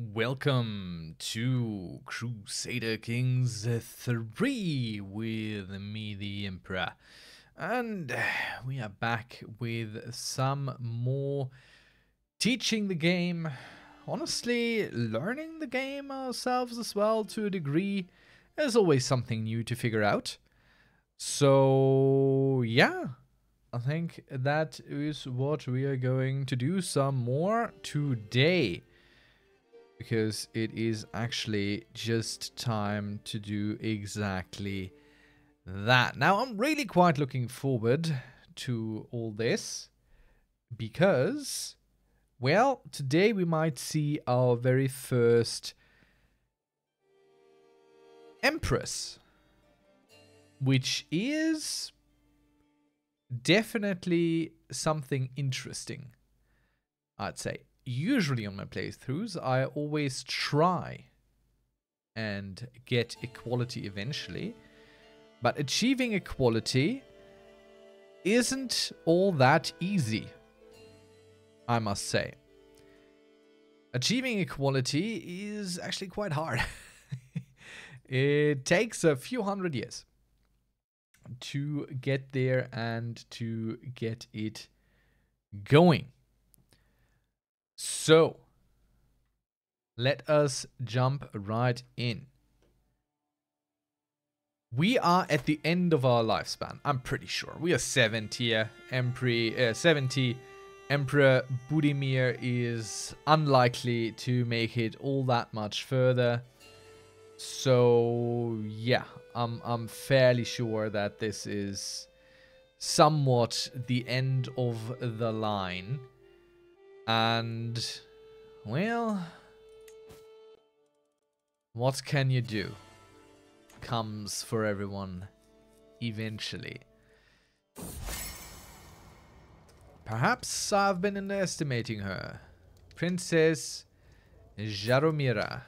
Welcome to Crusader Kings 3 with me, the Imperor. And we are back with some more teaching the game. Honestly, learning the game ourselves as well to a degree. There's always something new to figure out. So, yeah. I think that is what we are going to do some more today because it is actually just time to do exactly that. Now, I'm really quite looking forward to all this because, well, today we might see our very first Empress, which is definitely something interesting, I'd say usually on my playthroughs, I always try and get equality eventually. But achieving equality isn't all that easy, I must say. Achieving equality is actually quite hard. it takes a few hundred years to get there and to get it going. So, let us jump right in. We are at the end of our lifespan, I'm pretty sure. We are 70, Emperor, uh, 70. Emperor Budimir is unlikely to make it all that much further. So, yeah, I'm, I'm fairly sure that this is somewhat the end of the line. And, well, what can you do? Comes for everyone eventually. Perhaps I've been underestimating her. Princess Jaromira.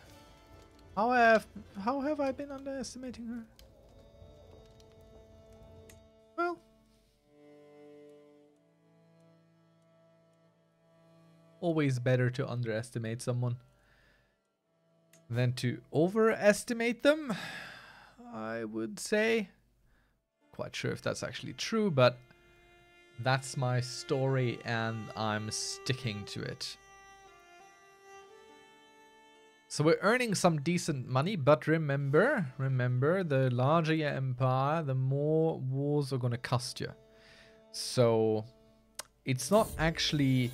How have, how have I been underestimating her? Always better to underestimate someone than to overestimate them, I would say. Quite sure if that's actually true, but that's my story and I'm sticking to it. So we're earning some decent money, but remember, remember, the larger your empire, the more wars are going to cost you. So it's not actually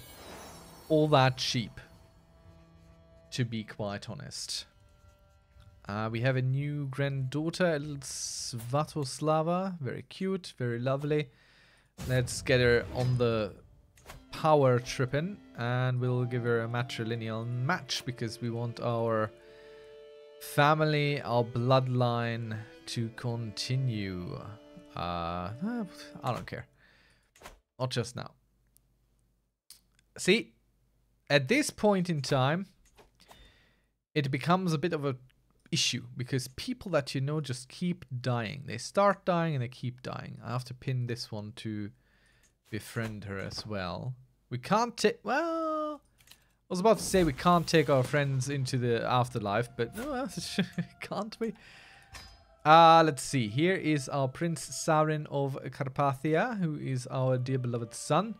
all that cheap, to be quite honest. Uh, we have a new granddaughter, Svatoslava. Very cute, very lovely. Let's get her on the power tripping and we'll give her a matrilineal match because we want our family, our bloodline to continue. Uh, I don't care. Not just now. See, at this point in time, it becomes a bit of a issue because people that you know just keep dying. They start dying and they keep dying. I have to pin this one to befriend her as well. We can't take... Well... I was about to say we can't take our friends into the afterlife, but no, can't we? Uh, let's see. Here is our Prince Sarin of Carpathia, who is our dear beloved son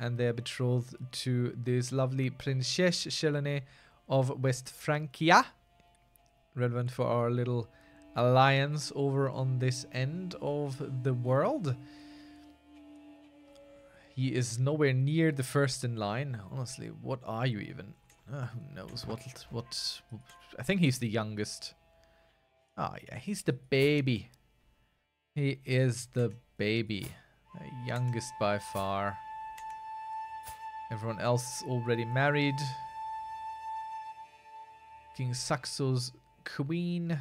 and they are betrothed to this lovely Princess Shelene of West Francia. Relevant for our little alliance over on this end of the world. He is nowhere near the first in line. Honestly, what are you even? Uh, who knows what what I think he's the youngest. Ah, oh, yeah, he's the baby. He is the baby. The youngest by far. Everyone else is already married. King Saxo's queen.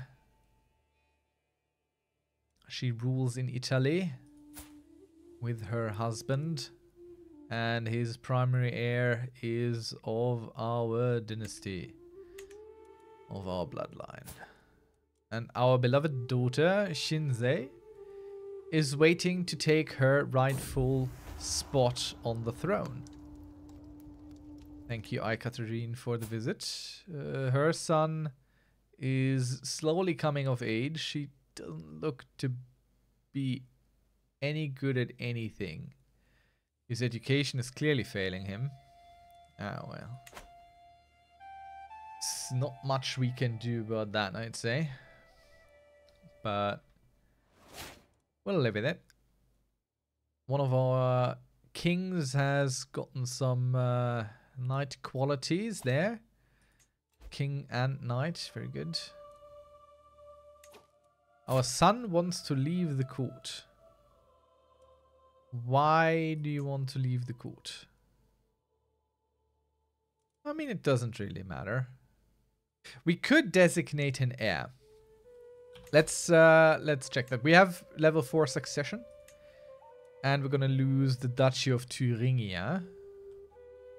She rules in Italy with her husband. And his primary heir is of our dynasty. Of our bloodline. And our beloved daughter, Shinzai, is waiting to take her rightful spot on the throne. Thank you, Ekaterine, for the visit. Uh, her son is slowly coming of age. She doesn't look to be any good at anything. His education is clearly failing him. Ah, well. It's not much we can do about that, I'd say. But we'll live with it. One of our kings has gotten some uh, knight qualities there. King and knight, very good. Our son wants to leave the court. Why do you want to leave the court? I mean, it doesn't really matter. We could designate an heir. Let's uh, let's check that. We have level 4 succession. And we're gonna lose the Duchy of Thuringia.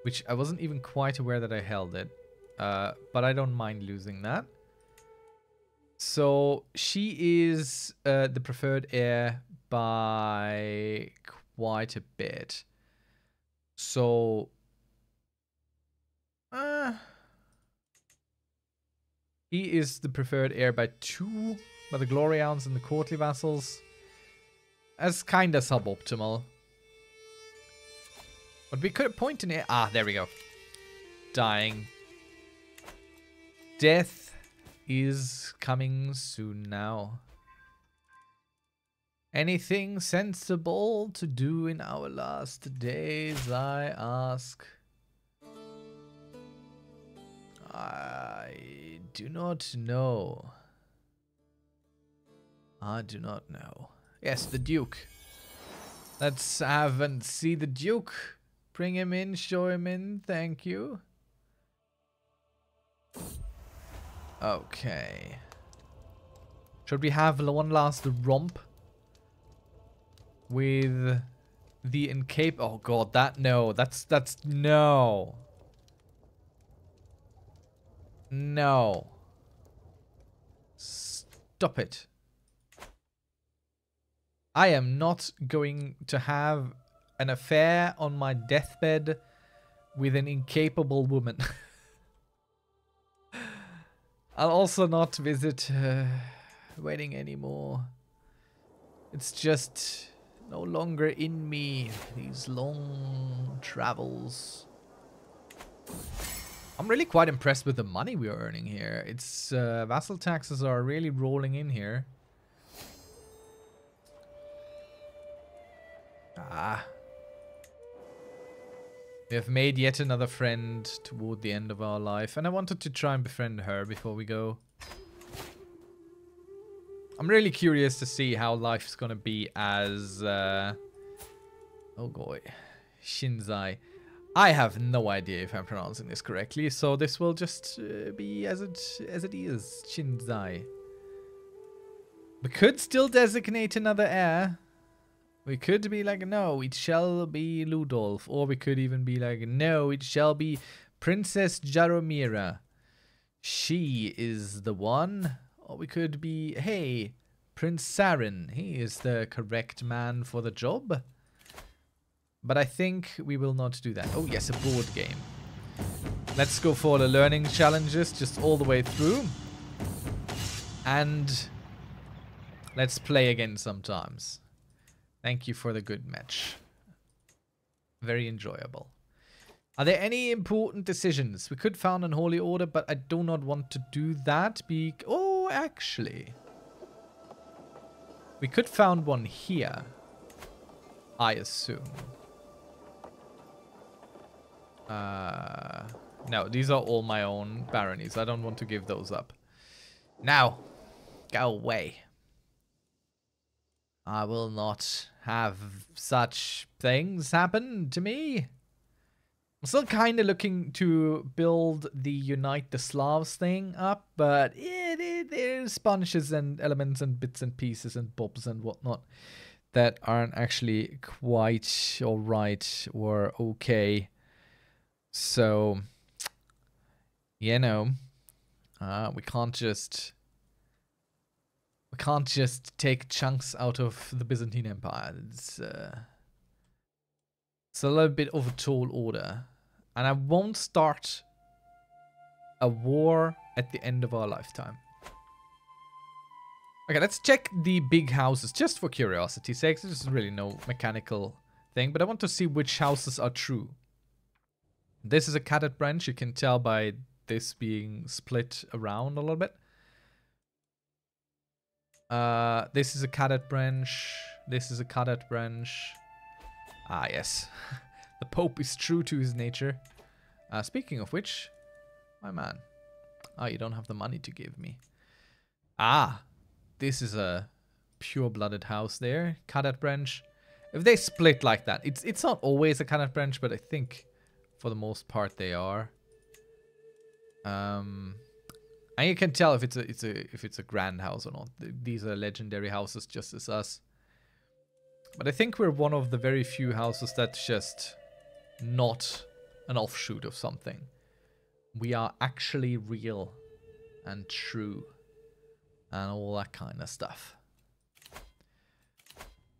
Which I wasn't even quite aware that I held it. Uh, but I don't mind losing that. So she is uh, the preferred heir by quite a bit. So, uh, he is the preferred heir by two, by the glory hounds and the courtly vassals. That's kind of suboptimal. But we could appoint an heir. Ah, there we go. Dying. Death is coming soon now. Anything sensible to do in our last days, I ask? I do not know. I do not know. Yes, the Duke. Let's have and see the Duke. Bring him in, show him in, thank you. Okay. Should we have one last romp? with the incape. Oh god, that no, that's that's no, no. Stop it. I am not going to have an affair on my deathbed with an incapable woman. I'll also not visit uh, wedding anymore. It's just no longer in me. These long travels. I'm really quite impressed with the money we are earning here. It's uh, vassal taxes are really rolling in here. Ah. We have made yet another friend toward the end of our life, and I wanted to try and befriend her before we go. I'm really curious to see how life's gonna be as, uh... Oh boy. Shinzai. I have no idea if I'm pronouncing this correctly, so this will just uh, be as it as it is. Shinzai. We could still designate another heir. We could be like, no, it shall be Ludolf. Or we could even be like, no, it shall be Princess Jaromira. She is the one. Or we could be, hey, Prince Sarin. He is the correct man for the job. But I think we will not do that. Oh, yes, a board game. Let's go for the learning challenges just all the way through. And let's play again sometimes. Thank you for the good match. Very enjoyable. Are there any important decisions? We could found an holy order, but I do not want to do that. Be oh, actually. We could found one here. I assume. Uh, no, these are all my own baronies. I don't want to give those up. Now, go away. I will not have such things happen to me. I'm still kind of looking to build the Unite the Slavs thing up, but it, it, there's bunches and elements and bits and pieces and bobs and whatnot that aren't actually quite alright or okay. So, you know, uh, we can't just we can't just take chunks out of the Byzantine Empire. It's uh, it's a little bit of a tall order. And I won't start a war at the end of our lifetime. Okay, let's check the big houses just for curiosity's sake. There's really no mechanical thing, but I want to see which houses are true. This is a cadet branch. You can tell by this being split around a little bit. Uh, this is a cadet branch. This is a cadet branch. Ah, yes. the Pope is true to his nature. Uh, speaking of which, my man. Ah, you don't have the money to give me. Ah, this is a pure-blooded house there. Cadet branch. If they split like that, it's it's not always a cadet branch, but I think for the most part they are. Um, and you can tell if it's a it's a if it's a grand house or not. These are legendary houses, just as us. But I think we're one of the very few houses that's just not an offshoot of something. We are actually real and true and all that kind of stuff.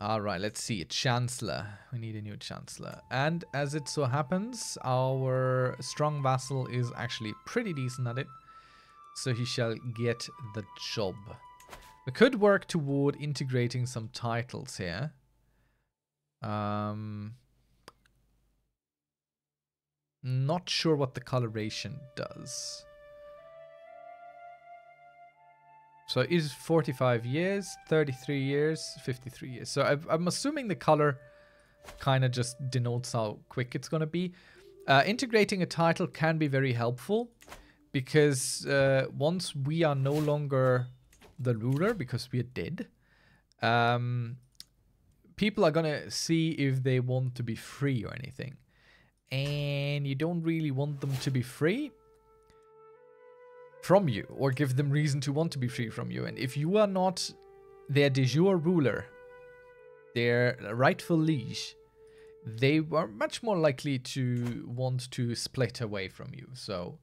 Alright, let's see. Chancellor. We need a new Chancellor. And as it so happens, our strong vassal is actually pretty decent at it. So he shall get the job. We could work toward integrating some titles here. Um, not sure what the coloration does. So it is 45 years, 33 years, 53 years. So i am assuming the color kind of just denotes how quick it's going to be. Uh, integrating a title can be very helpful because uh, once we are no longer the ruler because we are dead, um, people are to see if they want to be free or anything. And you don't really want them to be free from you or give them reason to want to be free from you. And if you are not their de jure ruler, their rightful liege, they are much more likely to want to split away from you. So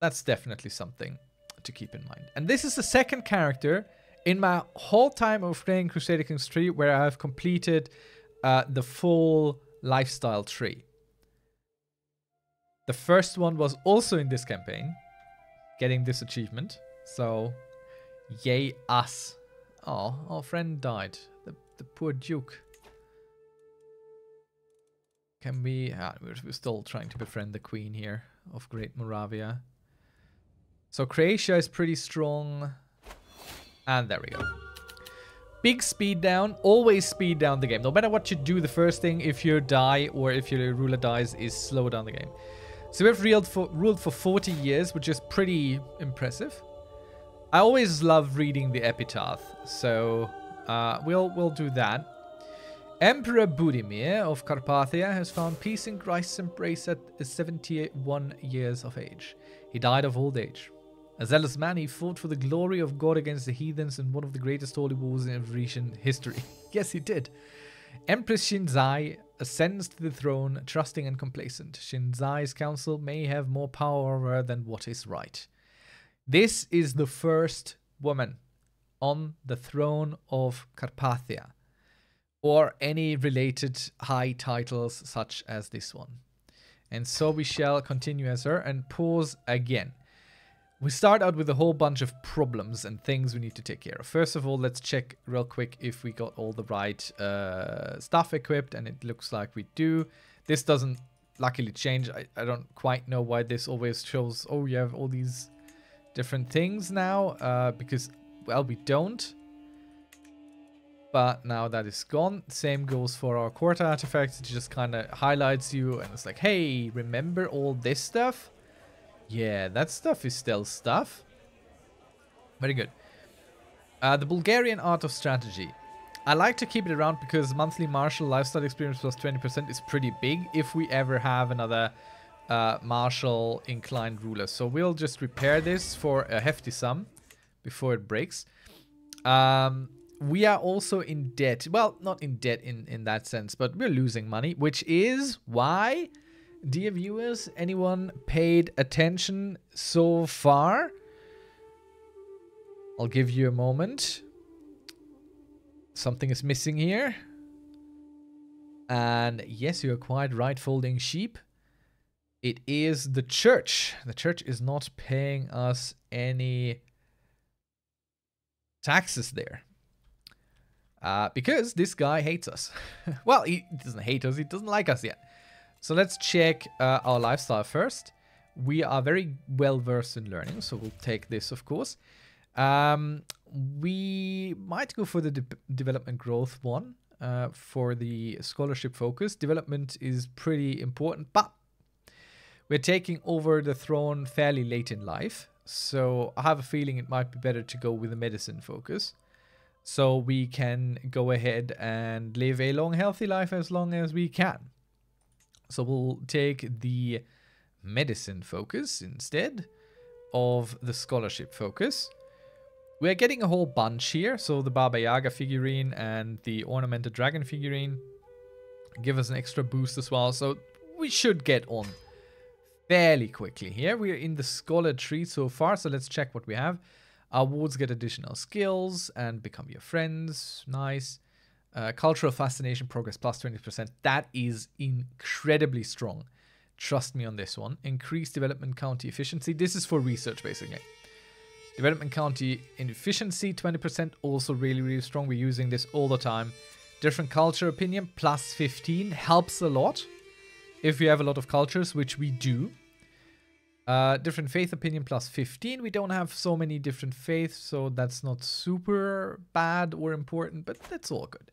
that's definitely something to keep in mind. And this is the second character in my whole time of playing Crusader Kings 3 where I have completed uh, the full lifestyle tree. The first one was also in this campaign getting this achievement. So, yay us. Oh, our friend died. The, the poor Duke. Can we... Ah, we're, we're still trying to befriend the Queen here of Great Moravia. So Croatia is pretty strong. And there we go. Big speed down. Always speed down the game. No matter what you do, the first thing if you die or if your ruler dies is slow down the game. So we've ruled for, ruled for 40 years, which is pretty impressive. I always love reading the epitaph, so uh, we'll, we'll do that. Emperor Budimir of Carpathia has found peace in Christ's embrace at 71 years of age. He died of old age. A zealous man, he fought for the glory of God against the heathens in one of the greatest holy wars in Evresian history. yes, he did. Empress Shinzai ascends to the throne, trusting and complacent. Shinzai's council may have more power over her than what is right. This is the first woman on the throne of Carpathia, or any related high titles such as this one. And so we shall continue as her and pause again. We start out with a whole bunch of problems and things we need to take care of. First of all, let's check real quick if we got all the right uh, stuff equipped, and it looks like we do. This doesn't luckily change. I, I don't quite know why this always shows, oh, you have all these different things now, uh, because, well, we don't. But now that is gone. Same goes for our court artifacts. It just kind of highlights you and it's like, hey, remember all this stuff? Yeah, that stuff is still stuff. Very good. Uh, the Bulgarian Art of Strategy. I like to keep it around because monthly martial lifestyle experience plus 20% is pretty big if we ever have another uh, martial inclined ruler. So we'll just repair this for a hefty sum before it breaks. Um, we are also in debt. Well, not in debt in, in that sense, but we're losing money, which is why Dear viewers, anyone paid attention so far? I'll give you a moment. Something is missing here. And yes, you're quite right, folding sheep. It is the church. The church is not paying us any taxes there. Uh, because this guy hates us. well, he doesn't hate us, he doesn't like us yet. So let's check uh, our lifestyle first. We are very well versed in learning, so we'll take this, of course. Um, we might go for the de development growth one uh, for the scholarship focus. Development is pretty important, but we're taking over the throne fairly late in life. So I have a feeling it might be better to go with the medicine focus. So we can go ahead and live a long, healthy life as long as we can. So we'll take the medicine focus instead of the scholarship focus. We're getting a whole bunch here. So the Baba Yaga figurine and the ornamented dragon figurine give us an extra boost as well. So we should get on fairly quickly here. We're in the scholar tree so far. So let's check what we have. Our wards get additional skills and become your friends. Nice. Uh, cultural fascination progress plus 20%. That is incredibly strong. Trust me on this one. Increase development county efficiency. This is for research basically. Development county efficiency 20%. Also really, really strong. We're using this all the time. Different culture opinion plus 15 helps a lot. If you have a lot of cultures, which we do. Uh, different faith opinion plus 15. We don't have so many different faiths, so that's not super bad or important, but that's all good.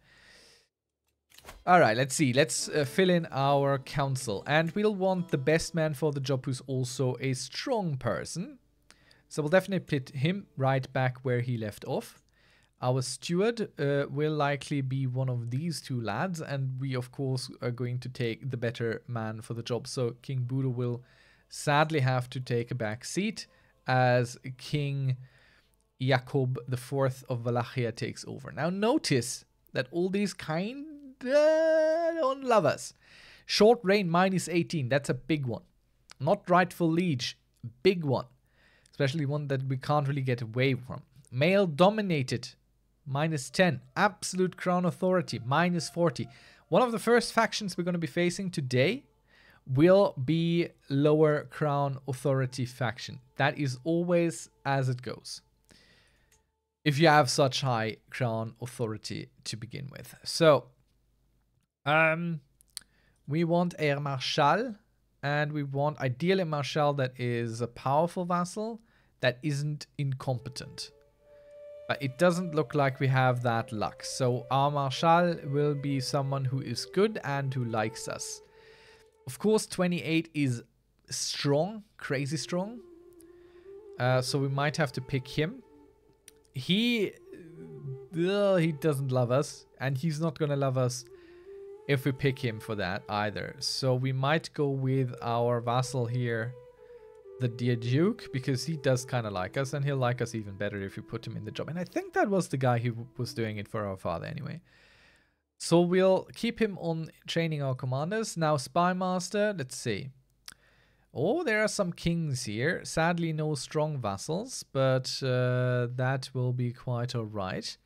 All right, let's see. Let's uh, fill in our council. And we'll want the best man for the job who's also a strong person. So we'll definitely put him right back where he left off. Our steward uh, will likely be one of these two lads. And we, of course, are going to take the better man for the job. So King Budo will sadly have to take a back seat as King Jakob IV of Wallachia takes over. Now notice that all these kind don't love us. Short reign minus 18, that's a big one. Not rightful liege, big one. Especially one that we can't really get away from. Male dominated, minus 10. Absolute crown authority, minus 40. One of the first factions we're going to be facing today will be lower crown authority faction. That is always as it goes. If you have such high crown authority to begin with. So, um, we want a marshal and we want ideally a marshal that is a powerful vassal that isn't incompetent. But it doesn't look like we have that luck. So our marshal will be someone who is good and who likes us. Of course, 28 is strong, crazy strong. Uh, so we might have to pick him. He, uh, he doesn't love us, and he's not gonna love us if we pick him for that either. So we might go with our vassal here, the dear Duke, because he does kind of like us, and he'll like us even better if we put him in the job. And I think that was the guy who was doing it for our father anyway. So we'll keep him on training our commanders. Now Spy Master, let's see. Oh, there are some kings here. Sadly, no strong vassals, but uh, that will be quite alright.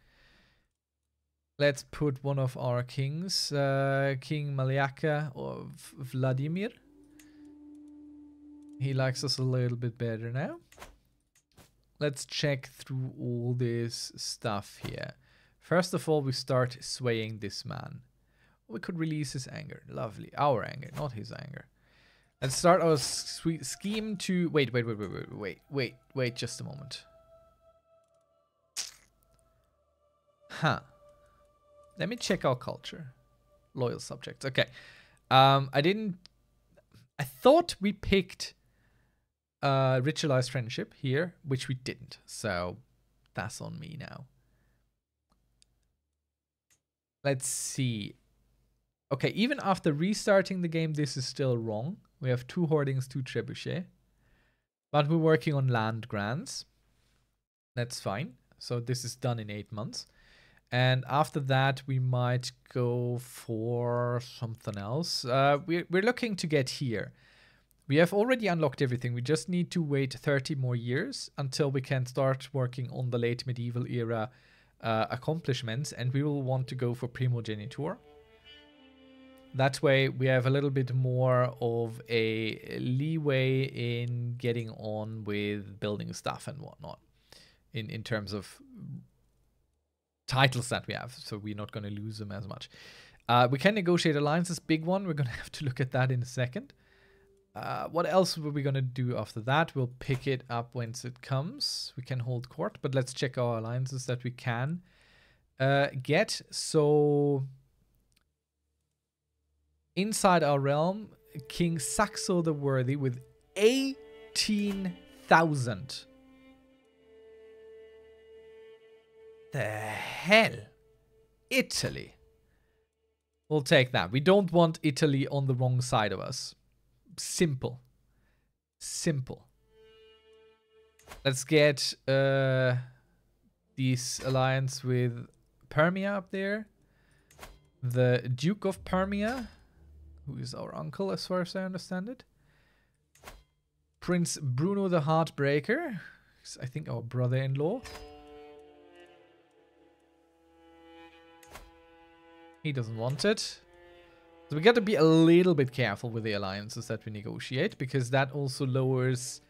Let's put one of our kings, uh, King Maliaka of Vladimir. He likes us a little bit better now. Let's check through all this stuff here. First of all, we start swaying this man. We could release his anger. Lovely. Our anger, not his anger. Let's start our sweet scheme to... Wait, wait, wait, wait, wait, wait, wait, wait, just a moment. Huh. Let me check our culture. Loyal subjects. Okay. Um, I didn't... I thought we picked uh, ritualized friendship here, which we didn't. So that's on me now. Let's see. Okay, even after restarting the game, this is still wrong. We have two hoardings, two trebuchet. But we're working on land grants. That's fine. So this is done in eight months. And after that, we might go for something else. Uh, we're, we're looking to get here. We have already unlocked everything. We just need to wait 30 more years until we can start working on the late medieval era uh, accomplishments and we will want to go for primogeniture. That way we have a little bit more of a leeway in getting on with building stuff and whatnot in, in terms of titles that we have. So we're not going to lose them as much. Uh, we can negotiate alliances, big one. We're going to have to look at that in a second. Uh, what else were we going to do after that? We'll pick it up once it comes. We can hold court, but let's check our alliances that we can uh, get. So inside our realm, King Saxo the Worthy with 18,000. The hell? Italy. We'll take that. We don't want Italy on the wrong side of us. Simple. Simple. Let's get uh, this alliance with Permia up there. The Duke of Permia, who is our uncle as far as I understand it. Prince Bruno the Heartbreaker, I think our brother-in-law. He doesn't want it. So we got to be a little bit careful with the alliances that we negotiate because that also lowers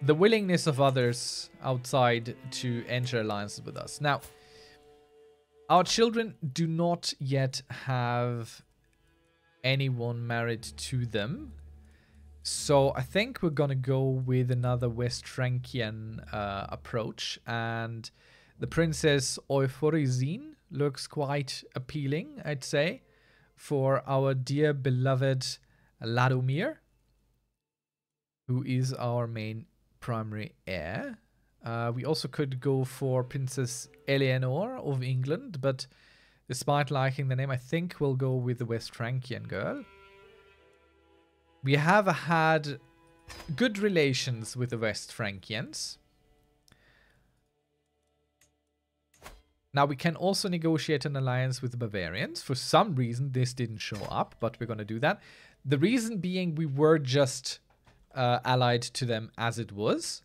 the willingness of others outside to enter alliances with us. Now, our children do not yet have anyone married to them. So I think we're going to go with another West Frankian uh, approach. And the Princess Euphorizine looks quite appealing, I'd say, for our dear beloved Ladomir, who is our main primary heir. Uh, we also could go for Princess Eleanor of England, but despite liking the name, I think we'll go with the West Frankian girl. We have had good relations with the West Frankians. Now we can also negotiate an alliance with the Bavarians. For some reason this didn't show up, but we're going to do that. The reason being we were just uh, allied to them as it was.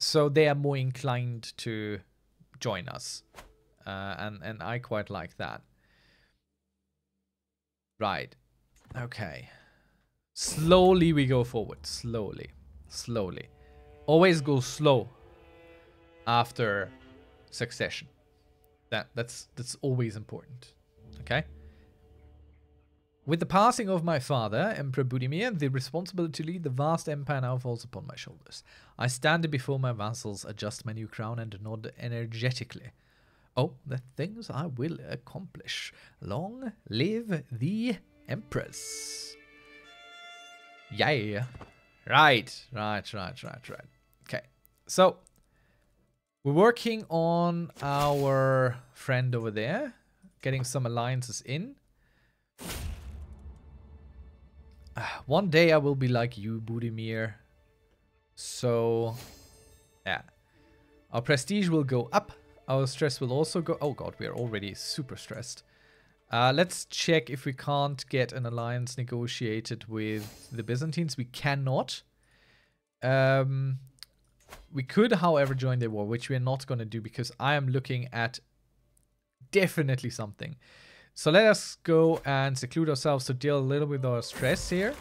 So they are more inclined to join us. Uh, and, and I quite like that. Right. Okay. Slowly we go forward. Slowly. Slowly. Always go slow after succession. That that's that's always important. Okay? With the passing of my father, Emperor Budimir, the responsibility to lead the vast empire now falls upon my shoulders. I stand before my vassals, adjust my new crown, and nod energetically. Oh, the things I will accomplish. Long live the Empress. Yeah. Right, right, right, right, right. Okay, so we're working on our friend over there, getting some alliances in. One day I will be like you, Budimir. So, yeah. Our prestige will go up. Our stress will also go... Oh god, we are already super stressed. Uh, let's check if we can't get an alliance negotiated with the Byzantines. We cannot. Um, we could, however, join the war, which we're not going to do because I am looking at definitely something. So let us go and seclude ourselves to deal a little with our stress here.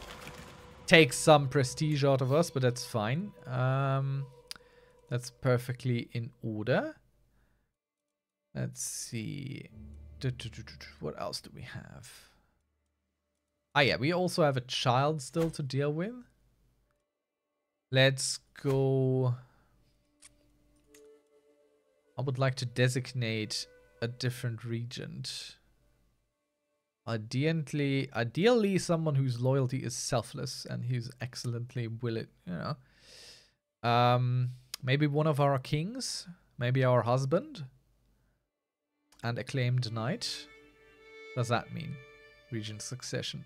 Take some prestige out of us, but that's fine. Um, that's perfectly in order. Let's see. What else do we have? Ah, yeah, we also have a child still to deal with. Let's go... I would like to designate a different regent. Ideally, ideally someone whose loyalty is selfless and who's excellently willing, you know. Um, maybe one of our kings, maybe our husband, and acclaimed knight. Does that mean regent succession?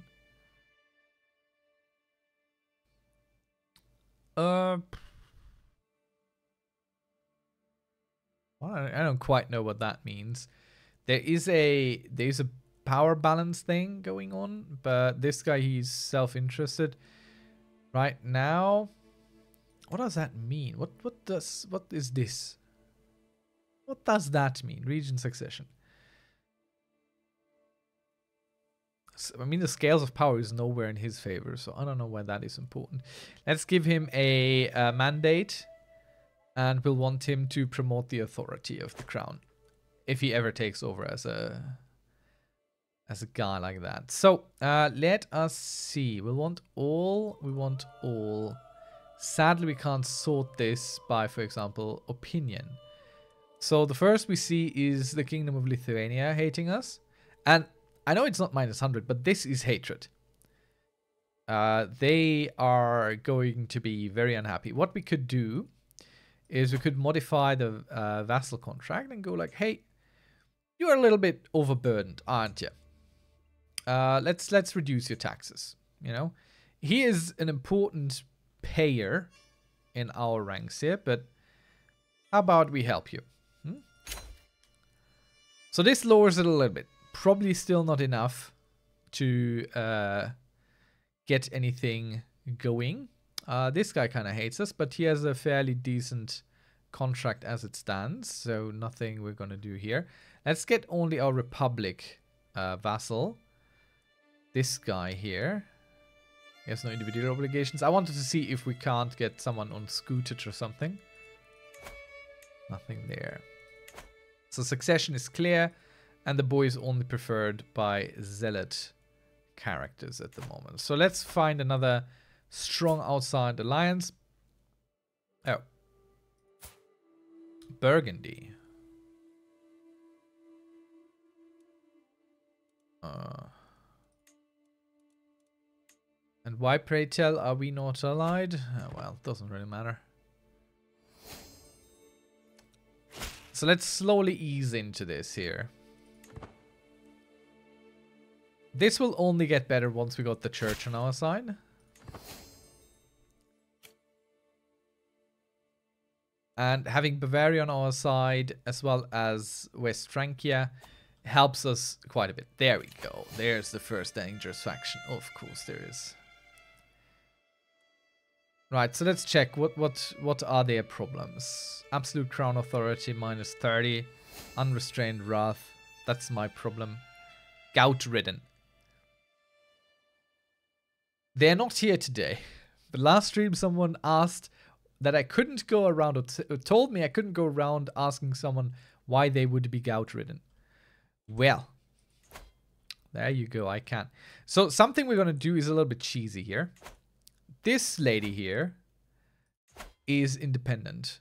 Uh, well, I don't quite know what that means. There is a there is a power balance thing going on, but this guy, he's self-interested. Right now, what does that mean? What what does what is this? What does that mean? Region succession. I mean, the scales of power is nowhere in his favor, so I don't know why that is important. Let's give him a, mandate, and we'll want him to promote the authority of the crown, if he ever takes over as a as a guy like that. So uh, let us see. We'll want all. We want all. Sadly, we can't sort this by, for example, opinion. So the first we see is the Kingdom of Lithuania hating us. And I know it's not minus 100, but this is hatred. Uh, they are going to be very unhappy. What we could do is we could modify the uh, vassal contract and go like, hey, you're a little bit overburdened, aren't you? Uh, let's let's reduce your taxes. You know, he is an important payer in our ranks here, but how about we help you? Hmm? So this lowers it a little bit. Probably still not enough to uh, get anything going. Uh, this guy kind of hates us, but he has a fairly decent contract as it stands, so nothing we're going to do here. Let's get only our Republic uh, vassal. This guy here. He has no individual obligations. I wanted to see if we can't get someone on Scutage or something. Nothing there. So succession is clear, and the boy is only preferred by zealot characters at the moment. So let's find another strong outside alliance. Oh. Burgundy. Uh... And why, pray tell, are we not allied? Oh, well, doesn't really matter. So let's slowly ease into this here. This will only get better once we got the church on our side. And having Bavaria on our side, as well as West Francia, helps us quite a bit. There we go. There's the first dangerous faction. Of course there is. Right, so let's check. What what what are their problems? Absolute crown authority minus 30. Unrestrained wrath. That's my problem. Gout ridden. They're not here today. But last stream someone asked that I couldn't go around or told me I couldn't go around asking someone why they would be gout ridden. Well, there you go, I can. So something we're going to do is a little bit cheesy here this lady here is independent,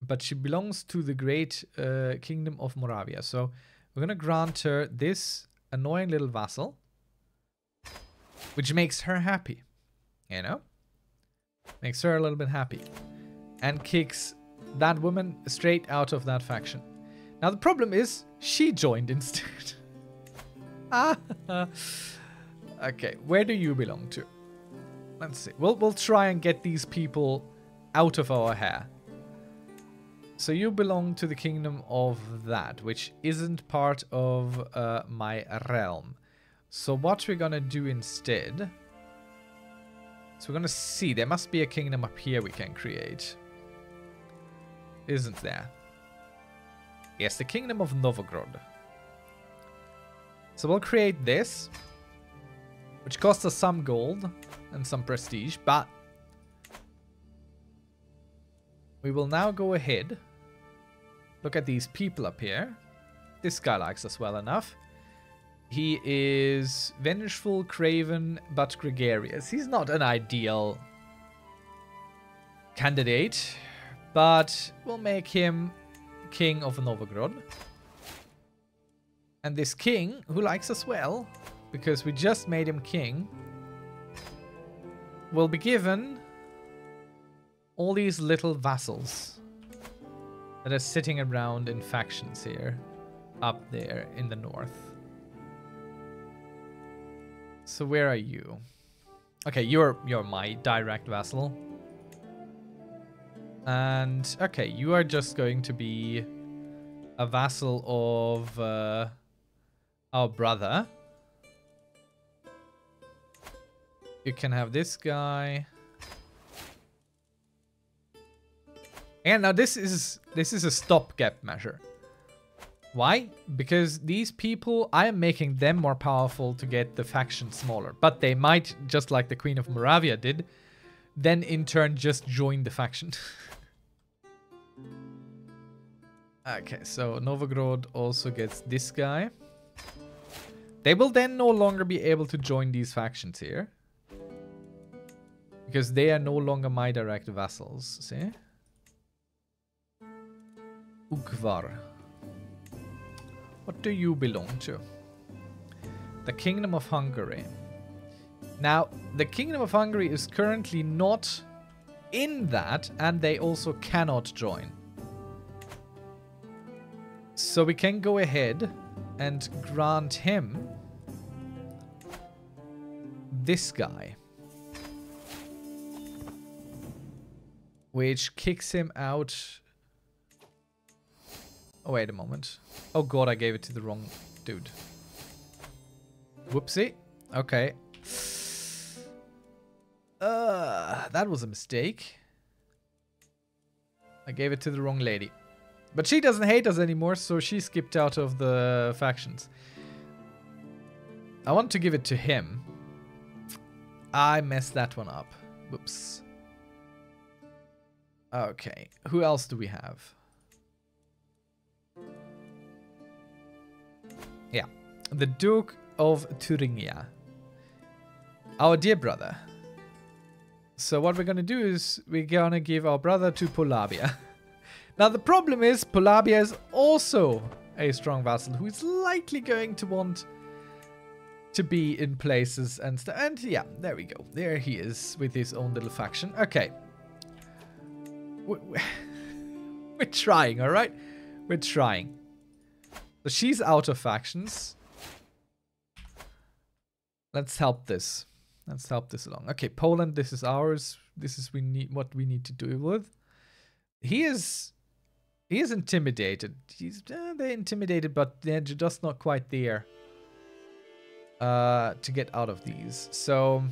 but she belongs to the great uh, kingdom of Moravia. So we're going to grant her this annoying little vassal, which makes her happy, you know? Makes her a little bit happy. And kicks that woman straight out of that faction. Now the problem is, she joined instead. ah. okay, where do you belong to? Let's see. We'll, we'll try and get these people out of our hair. So you belong to the kingdom of that, which isn't part of uh, my realm. So what we're gonna do instead... So we're gonna see, there must be a kingdom up here we can create. Isn't there? Yes, the kingdom of Novgorod. So we'll create this, which costs us some gold and some prestige, but we will now go ahead. Look at these people up here. This guy likes us well enough. He is vengeful, craven, but gregarious. He's not an ideal candidate, but we'll make him king of Novgorod. And this king, who likes us well, because we just made him king, will be given all these little vassals that are sitting around in factions here, up there in the north. So where are you? Okay, you're you're my direct vassal. And okay, you are just going to be a vassal of uh, our brother. You can have this guy. And now this is this is a stopgap measure. Why? Because these people, I am making them more powerful to get the faction smaller. But they might, just like the Queen of Moravia did, then in turn just join the faction. okay, so Novgorod also gets this guy. They will then no longer be able to join these factions here. Because they are no longer my direct vassals, see? Ugvar. What do you belong to? The Kingdom of Hungary. Now, the Kingdom of Hungary is currently not in that, and they also cannot join. So we can go ahead and grant him this guy. Which kicks him out Oh, wait a moment. Oh god, I gave it to the wrong dude. Whoopsie. Okay. Uh, that was a mistake. I gave it to the wrong lady. But she doesn't hate us anymore, so she skipped out of the factions. I want to give it to him. I messed that one up. Whoops. Okay, who else do we have? The Duke of Thuringia. Our dear brother. So what we're gonna do is we're gonna give our brother to Polabia. now the problem is Polabia is also a strong vassal who is likely going to want to be in places and stuff. And yeah, there we go. There he is with his own little faction. Okay. We're trying, alright? We're trying. So she's out of factions. Let's help this. Let's help this along. Okay, Poland, this is ours. This is we need what we need to do with. He is he is intimidated. He's uh, they're intimidated, but they're just not quite there uh, to get out of these. So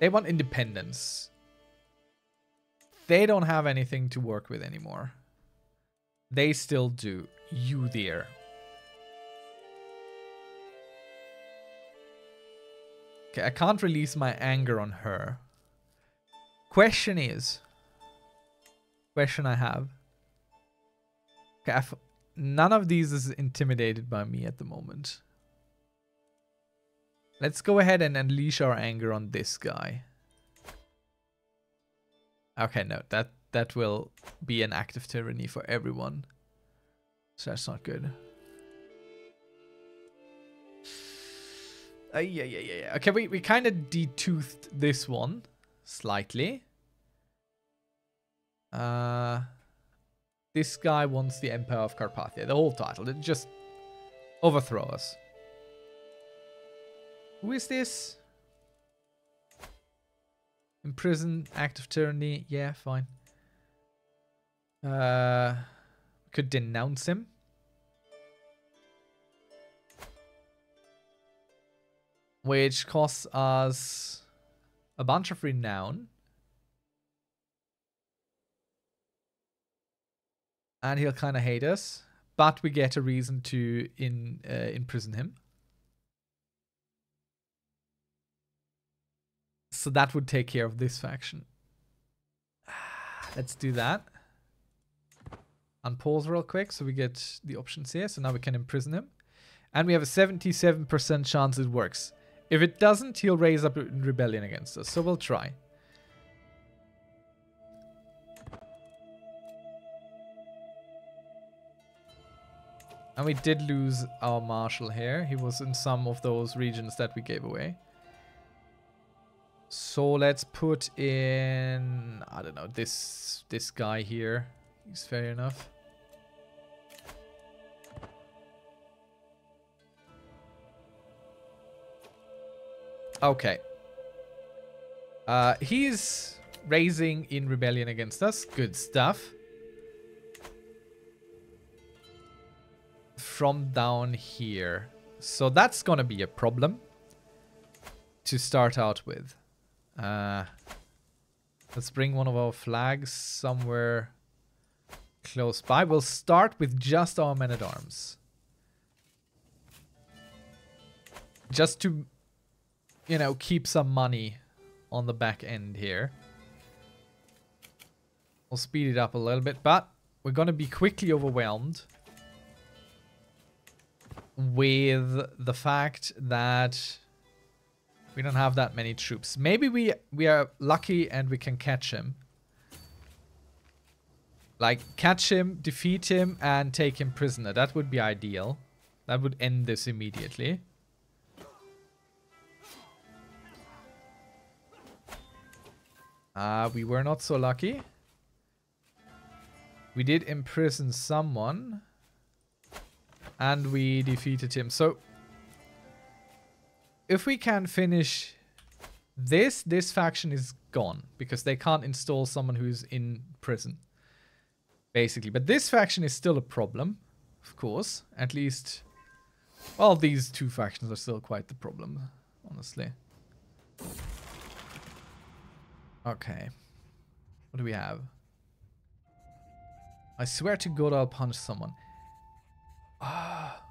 they want independence. They don't have anything to work with anymore. They still do. You there. Okay, I can't release my anger on her. Question is... Question I have. Okay, I've, none of these is intimidated by me at the moment. Let's go ahead and unleash our anger on this guy. Okay, no, that that will be an act of tyranny for everyone. So that's not good. Uh, yeah, yeah, yeah, yeah. Okay, we, we kind of detoothed this one slightly. Uh, this guy wants the Empire of Carpathia, the whole title. It just overthrow us. Who is this? Imprison, act of tyranny. Yeah, fine. Uh, could denounce him. Which costs us a bunch of renown. And he'll kind of hate us. But we get a reason to in uh, imprison him. So that would take care of this faction. Let's do that unpause real quick so we get the options here. So now we can imprison him. And we have a 77% chance it works. If it doesn't, he'll raise up in rebellion against us. So we'll try. And we did lose our marshal here. He was in some of those regions that we gave away. So let's put in, I don't know, this this guy here. He's fair enough. Okay. Uh, he's raising in rebellion against us. Good stuff. From down here. So that's gonna be a problem to start out with. Uh, let's bring one of our flags somewhere close by. We'll start with just our men-at-arms. Just to, you know, keep some money on the back end here. We'll speed it up a little bit, but we're going to be quickly overwhelmed with the fact that we don't have that many troops. Maybe we we are lucky and we can catch him. Like, catch him, defeat him, and take him prisoner. That would be ideal. That would end this immediately. Uh, we were not so lucky. We did imprison someone. And we defeated him. So, if we can finish this, this faction is gone. Because they can't install someone who's in prison. Basically. But this faction is still a problem. Of course. At least... Well, these two factions are still quite the problem. Honestly. Okay. What do we have? I swear to God I'll punch someone. Ah.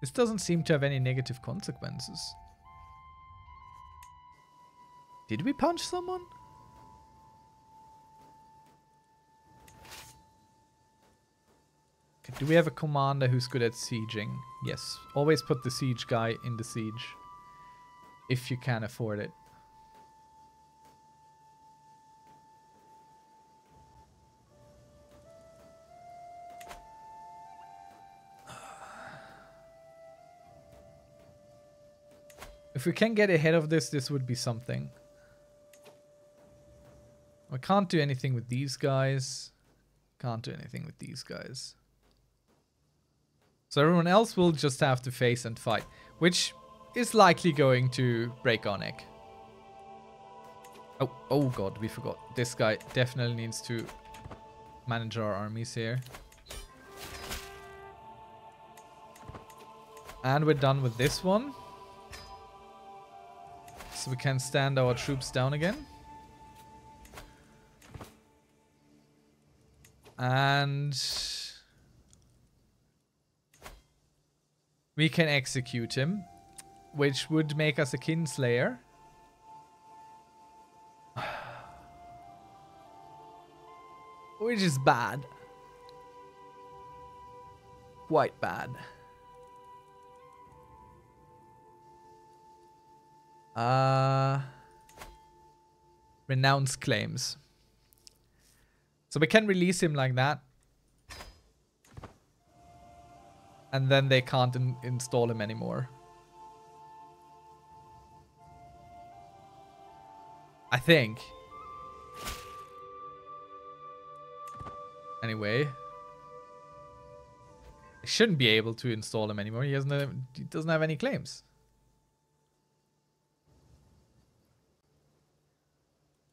This doesn't seem to have any negative consequences. Did we punch someone? Do we have a commander who's good at sieging? Yes. Always put the siege guy in the siege. If you can afford it. We can get ahead of this, this would be something. We can't do anything with these guys. Can't do anything with these guys. So everyone else will just have to face and fight, which is likely going to break our neck. Oh, oh god, we forgot. This guy definitely needs to manage our armies here. And we're done with this one. We can stand our troops down again. And... We can execute him. Which would make us a kinslayer. Which is bad. Quite bad. Uh, renounce claims. So we can release him like that. And then they can't in install him anymore. I think. Anyway. I shouldn't be able to install him anymore. He, hasn't, he doesn't have any claims.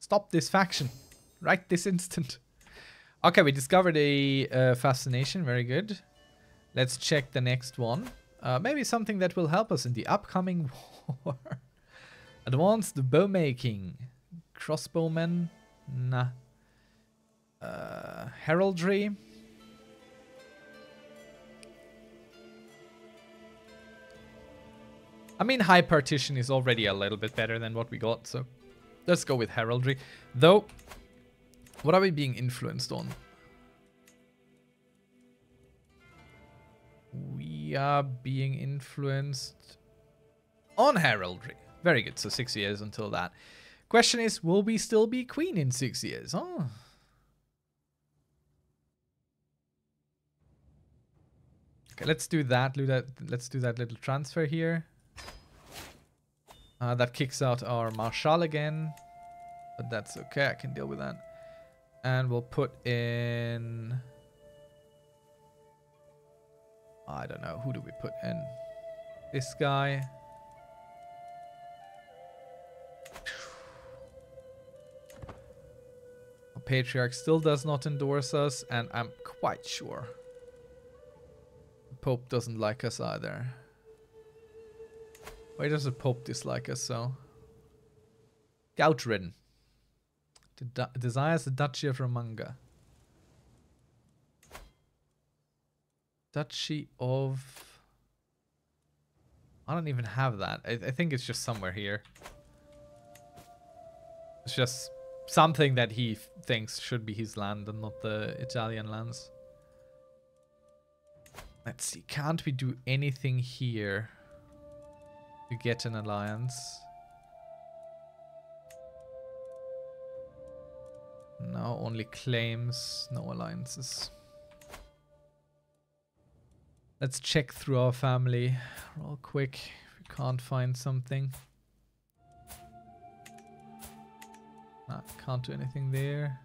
Stop this faction. Right this instant. Okay, we discovered a uh, fascination. Very good. Let's check the next one. Uh, maybe something that will help us in the upcoming war. Advanced bow making. Crossbowmen. Nah. Uh, heraldry. I mean, high partition is already a little bit better than what we got, so Let's go with heraldry. Though, what are we being influenced on? We are being influenced on heraldry. Very good. So six years until that. Question is, will we still be queen in six years? Oh. Okay, let's do that. Let's do that little transfer here. Uh, that kicks out our Marshal again. But that's okay, I can deal with that. And we'll put in... I don't know, who do we put in? This guy. Patriarch still does not endorse us, and I'm quite sure the Pope doesn't like us either. Why does the Pope dislike us so? Gout ridden. desires the Duchy of Romagna. Duchy of... I don't even have that. I, I think it's just somewhere here. It's just something that he thinks should be his land and not the Italian lands. Let's see. Can't we do anything here to get an alliance? No, only claims, no alliances. Let's check through our family real quick if we can't find something. Nah, can't do anything there.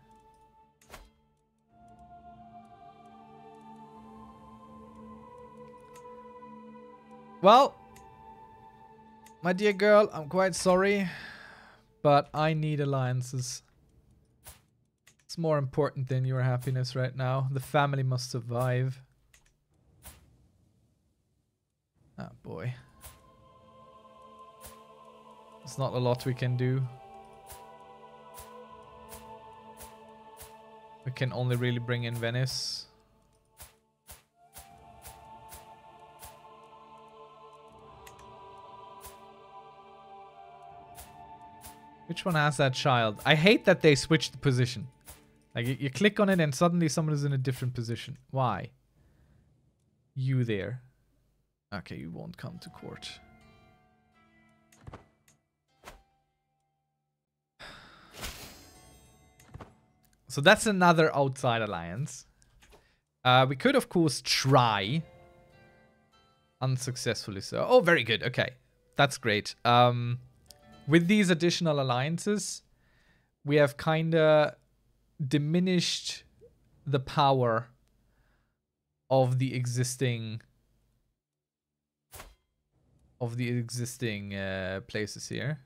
Well, my dear girl, I'm quite sorry, but I need alliances. It's more important than your happiness right now. The family must survive. Ah, boy. There's not a lot we can do. We can only really bring in Venice. Which one has that child? I hate that they switched the position. Like, you, you click on it and suddenly someone is in a different position. Why? You there. Okay, you won't come to court. So that's another outside alliance. Uh, we could, of course, try. Unsuccessfully so. Oh, very good. Okay. That's great. Um, with these additional alliances, we have kind of diminished the power of the existing of the existing uh, places here.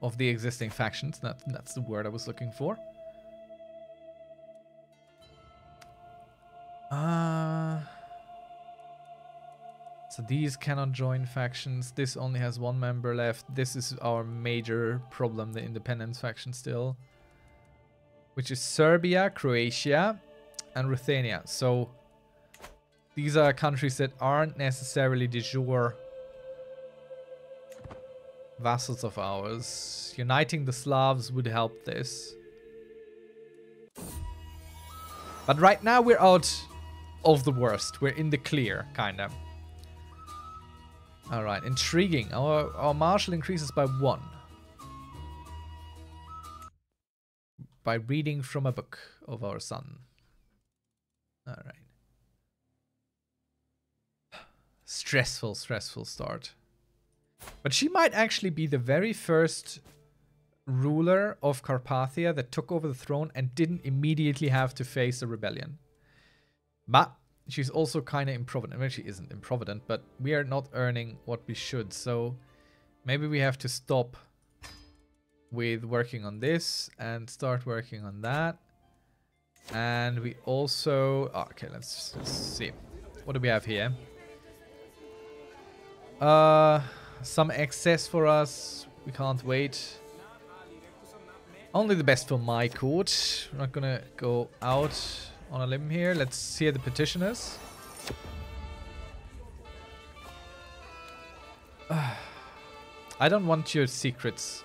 Of the existing factions, that, that's the word I was looking for. Uh, so these cannot join factions. This only has one member left. This is our major problem, the independence faction still. Which is Serbia, Croatia, and Ruthenia. So these are countries that aren't necessarily de jure vassals of ours. Uniting the Slavs would help this. But right now we're out of the worst. We're in the clear, kind of. Alright, intriguing. Our, our martial increases by one. By reading from a book of our son. Alright. Stressful, stressful start. But she might actually be the very first ruler of Carpathia that took over the throne and didn't immediately have to face a rebellion. But she's also kind of improvident. Well, she isn't improvident, but we are not earning what we should. So maybe we have to stop with working on this and start working on that. And we also... Oh, okay, let's, let's see. What do we have here? Uh, some excess for us. We can't wait. Only the best for my court. We're not gonna go out on a limb here. Let's hear the petitioners. I don't want your secrets.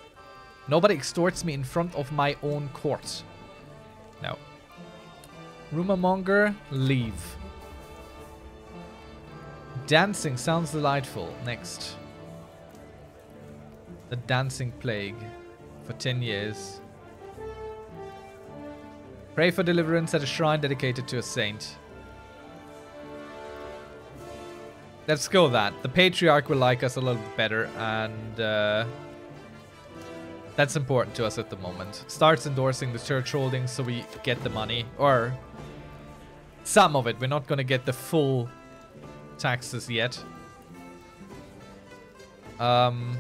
Nobody extorts me in front of my own court. No. Rumormonger, leave. Dancing sounds delightful. Next. The Dancing Plague. For 10 years. Pray for deliverance at a shrine dedicated to a saint. Let's go that. The Patriarch will like us a little better and uh, that's important to us at the moment. Starts endorsing the church holdings so we get the money. Or some of it. We're not going to get the full taxes yet. Um,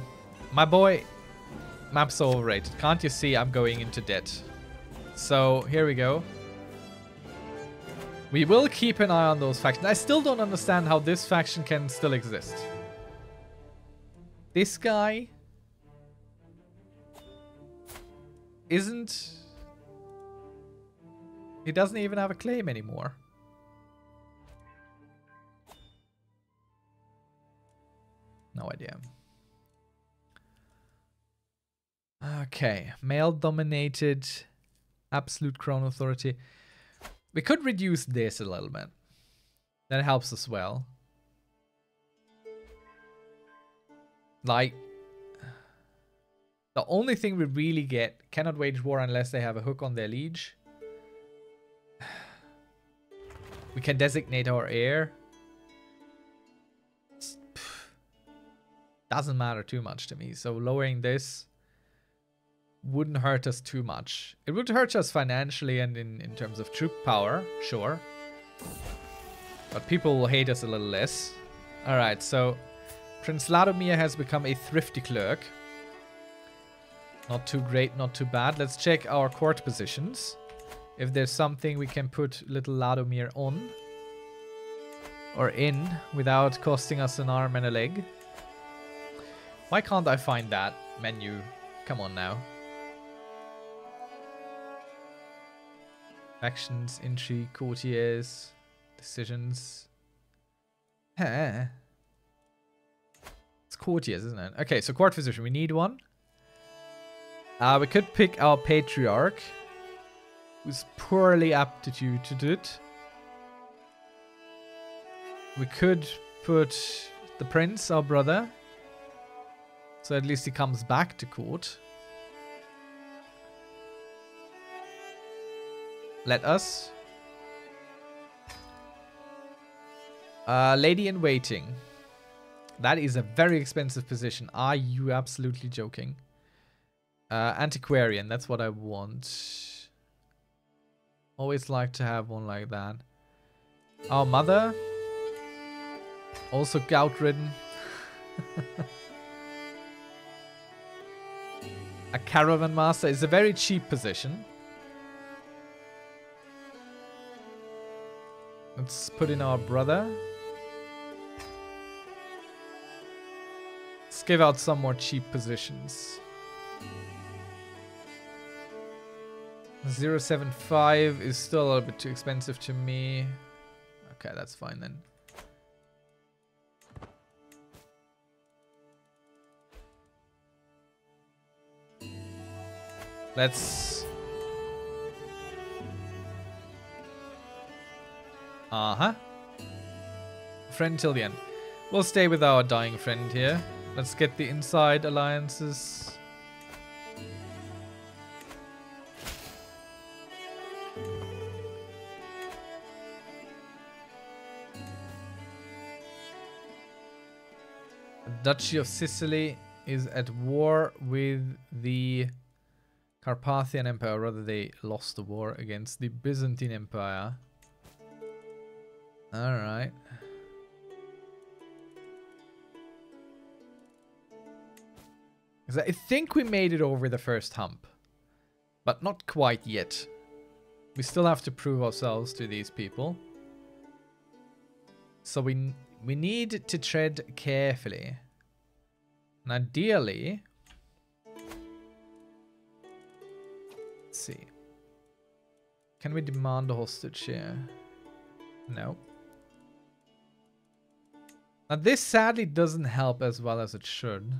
my boy, map's overrated. Can't you see I'm going into debt? So here we go. We will keep an eye on those factions. I still don't understand how this faction can still exist. This guy isn't He doesn't even have a claim anymore. No idea. Okay, male-dominated absolute crown authority. We could reduce this a little bit. That helps as well. Like, the only thing we really get cannot wage war unless they have a hook on their liege. We can designate our heir. Doesn't matter too much to me. So lowering this wouldn't hurt us too much. It would hurt us financially and in, in terms of troop power, sure. But people will hate us a little less. Alright, so Prince Ladomir has become a thrifty clerk. Not too great, not too bad. Let's check our court positions. If there's something we can put little Ladomir on. Or in, without costing us an arm and a leg. Why can't I find that menu? Come on now. Actions, intrigue, courtiers, decisions. It's courtiers, isn't it? Okay, so court physician. We need one. Uh, we could pick our patriarch, who's poorly aptitude to do it. We could put the prince, our brother, so at least he comes back to court. Let us. Uh, lady in waiting. That is a very expensive position. Are you absolutely joking? Uh, antiquarian, that's what I want. Always like to have one like that. Our mother. Also gout ridden. a caravan master is a very cheap position. Let's put in our brother. Let's give out some more cheap positions. 075 is still a little bit too expensive to me. Okay, that's fine then. Let's Uh-huh. Friend till the end. We'll stay with our dying friend here. Let's get the inside alliances. The Duchy of Sicily is at war with the Carpathian Empire. Rather, they lost the war against the Byzantine Empire. Alright. I think we made it over the first hump. But not quite yet. We still have to prove ourselves to these people. So we, we need to tread carefully. And ideally... Let's see. Can we demand a hostage here? No. Now this sadly doesn't help as well as it should.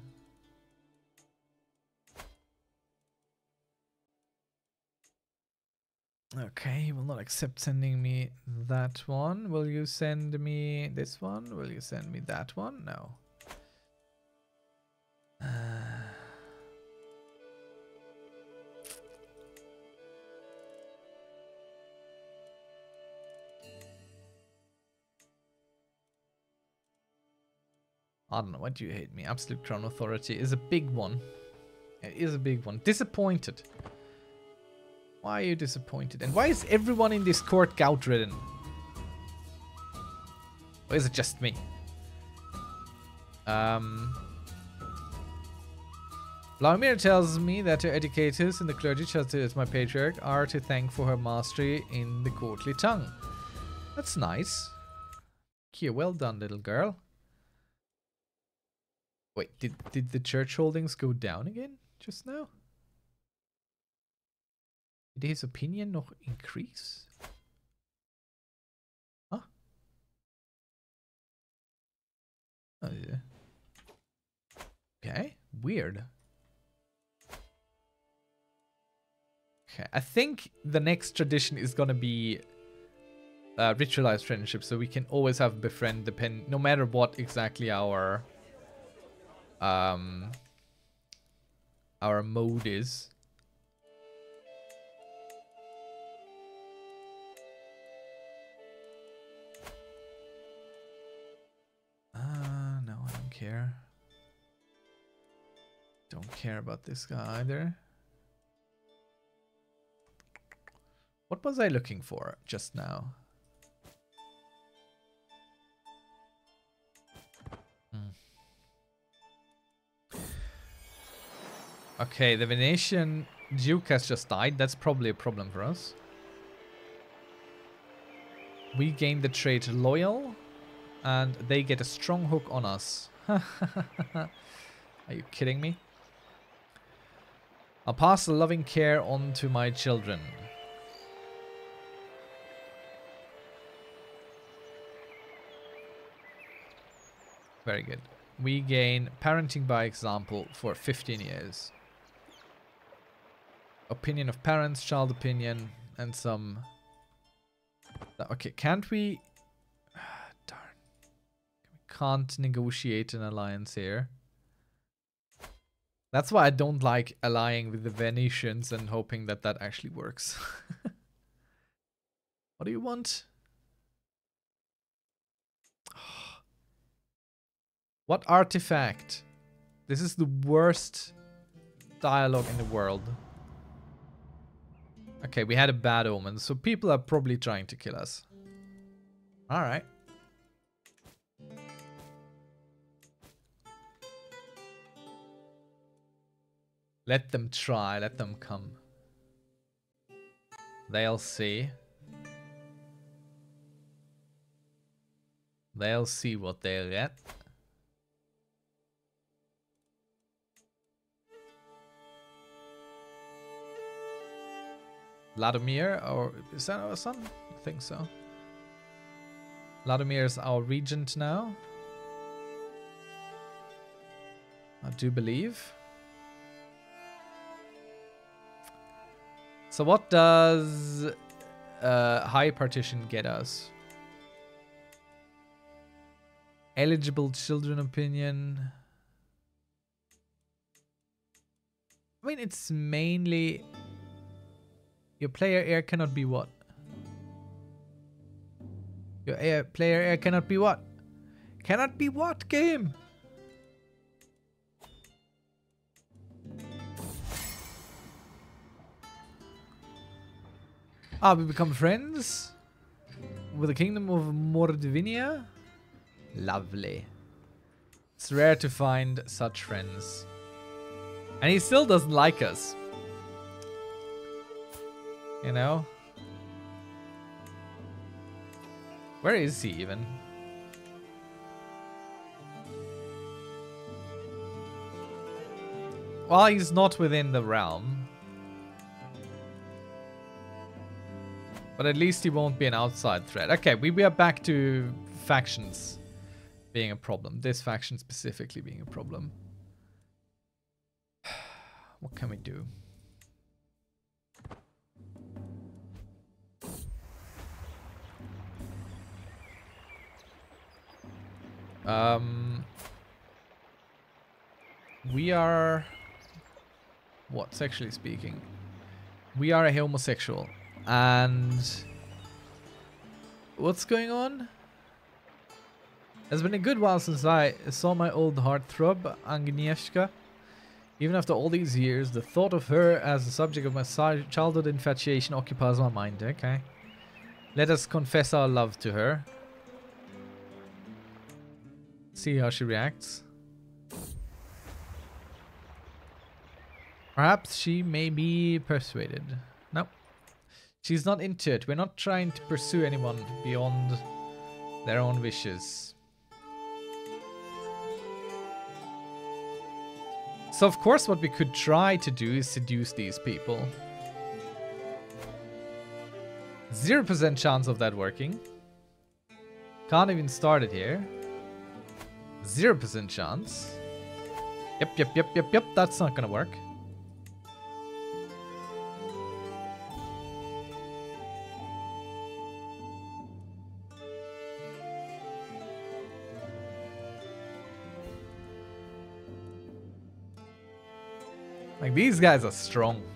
Okay, he will not accept sending me that one. Will you send me this one? Will you send me that one? No. Uh... I don't know, why do you hate me? Absolute Crown Authority is a big one. It is a big one. Disappointed. Why are you disappointed? And why is everyone in this court gout-ridden? Or is it just me? Um... Vladimir tells me that her educators in the clergy, just as my patriarch, are to thank for her mastery in the courtly tongue. That's nice. Here, well done, little girl. Wait, did, did the church holdings go down again just now? Did his opinion noch increase? Huh? Oh, yeah. Okay, weird. Okay, I think the next tradition is gonna be uh, ritualized friendship, so we can always have befriend depend no matter what exactly our um our mode is. Uh, no, I don't care. Don't care about this guy either. What was I looking for just now? Okay, the Venetian Duke has just died. That's probably a problem for us. We gain the trait Loyal, and they get a strong hook on us. Are you kidding me? I'll pass the loving care on to my children. Very good. We gain parenting by example for 15 years. Opinion of parents, child opinion, and some... Okay, can't we... Darn. We can't negotiate an alliance here. That's why I don't like allying with the Venetians and hoping that that actually works. what do you want? What artifact? This is the worst dialogue in the world. Okay, we had a bad omen, so people are probably trying to kill us. Alright. Let them try, let them come. They'll see. They'll see what they'll get. Vladimir, or is that our son? I think so. Vladimir is our regent now. I do believe. So what does uh, high partition get us? Eligible children opinion. I mean, it's mainly your player heir cannot be what? Your heir player heir cannot be what? Cannot be what game? Ah, we become friends with the kingdom of Mordvinia. Lovely. It's rare to find such friends. And he still doesn't like us. You know? Where is he even? Well, he's not within the realm. But at least he won't be an outside threat. Okay, we, we are back to factions being a problem. This faction specifically being a problem. What can we do? Um, we are, what sexually speaking, we are a homosexual, and what's going on? It's been a good while since I saw my old heartthrob, Agnieszka. Even after all these years, the thought of her as the subject of my childhood infatuation occupies my mind. Okay. Let us confess our love to her. See how she reacts. Perhaps she may be persuaded. No. She's not into it. We're not trying to pursue anyone beyond their own wishes. So of course what we could try to do is seduce these people. 0% chance of that working. Can't even start it here. 0% chance. Yep, yep, yep, yep, yep. That's not gonna work. Like, these guys are strong.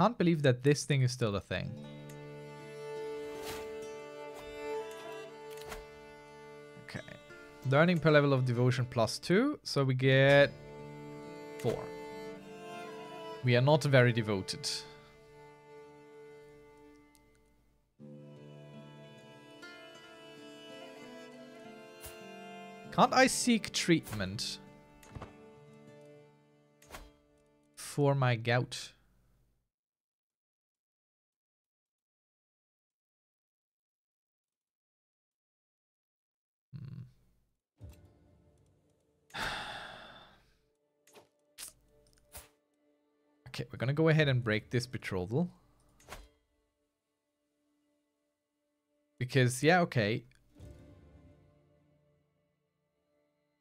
Can't believe that this thing is still a thing. Okay. Learning per level of devotion plus two, so we get four. We are not very devoted. Can't I seek treatment for my gout? Okay, we're gonna go ahead and break this betrothal. Because, yeah, okay,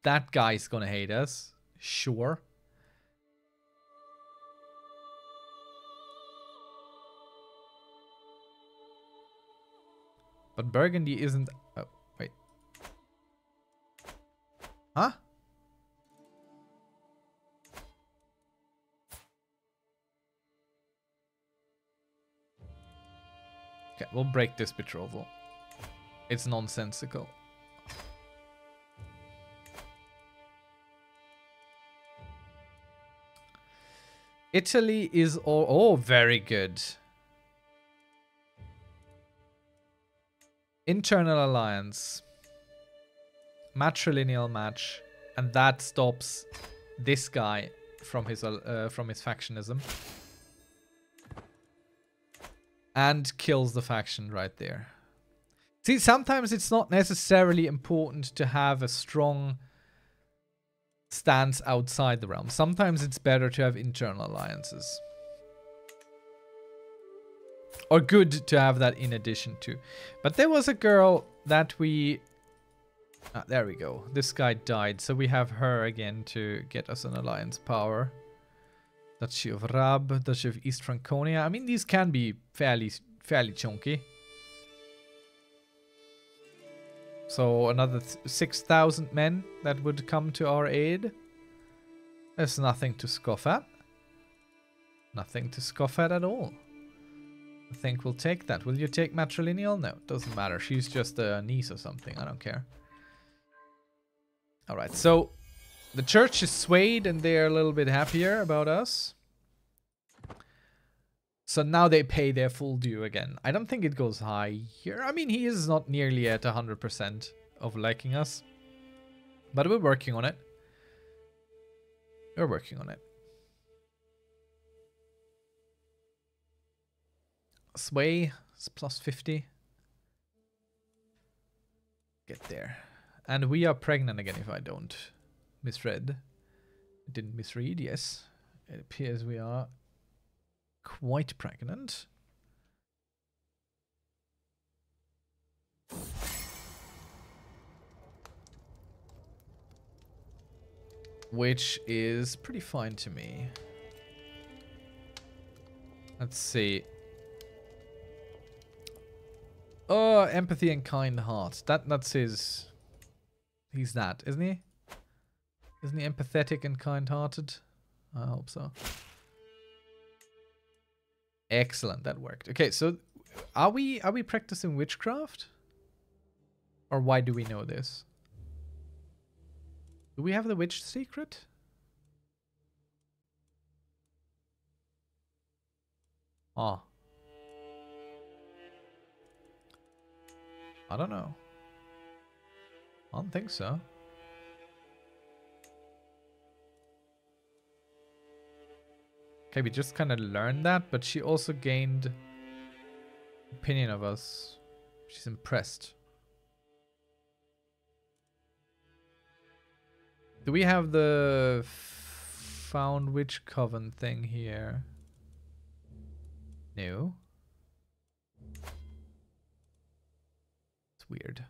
That guy's gonna hate us. Sure. But Burgundy isn't... Oh, wait. Huh? Okay, we'll break this betrothal. It's nonsensical. Italy is all... Oh, very good. Internal alliance. Matrilineal match. And that stops this guy from his uh, from his factionism. And kills the faction right there. See, sometimes it's not necessarily important to have a strong stance outside the realm. Sometimes it's better to have internal alliances. Or good to have that in addition to. But there was a girl that we... Ah, there we go. This guy died, so we have her again to get us an alliance power. Duchy of Rab, Duchy of East Franconia. I mean, these can be fairly, fairly chunky. So another 6,000 men that would come to our aid. There's nothing to scoff at. Nothing to scoff at at all. I think we'll take that. Will you take matrilineal? No, doesn't matter. She's just a niece or something. I don't care. Alright, so the church is swayed and they're a little bit happier about us. So now they pay their full due again. I don't think it goes high here. I mean, he is not nearly at 100% of liking us. But we're working on it. We're working on it. Sway is plus 50. Get there. And we are pregnant again if I don't misread. Didn't misread, yes. It appears we are quite pregnant. Which is pretty fine to me. Let's see. Oh, empathy and kind heart. That that's his. He's that, isn't he? Isn't he empathetic and kind-hearted? I hope so. Excellent, that worked. Okay, so are we are we practicing witchcraft? Or why do we know this? Do we have the witch secret? Oh. I don't know. I don't think so. Okay, we just kind of learned that, but she also gained opinion of us. She's impressed. Do we have the found witch coven thing here? No. It's weird.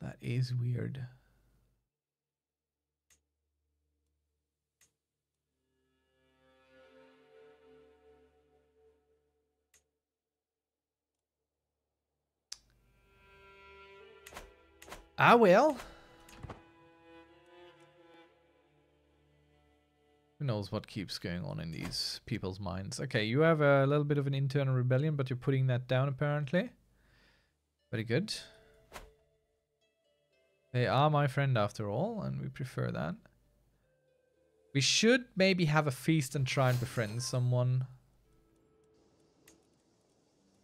That is weird. Ah, well. Who knows what keeps going on in these people's minds. Okay, you have a little bit of an internal rebellion, but you're putting that down apparently. Very good. They are my friend after all, and we prefer that. We should maybe have a feast and try and befriend someone.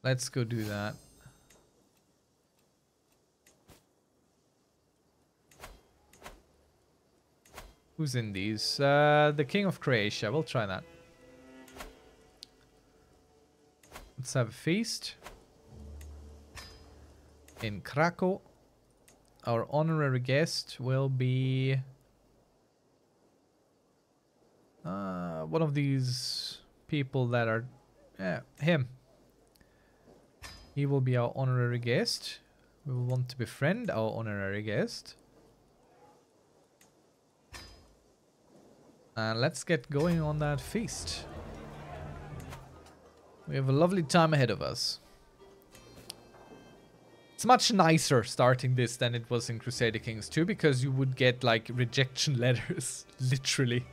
Let's go do that. Who's in these? Uh, the King of Croatia. We'll try that. Let's have a feast. In Krakow. Our honorary guest will be... Uh, one of these people that are... Yeah, him. He will be our honorary guest. We will want to befriend our honorary guest. And let's get going on that feast. We have a lovely time ahead of us. It's much nicer starting this than it was in Crusader Kings 2 because you would get like rejection letters, literally.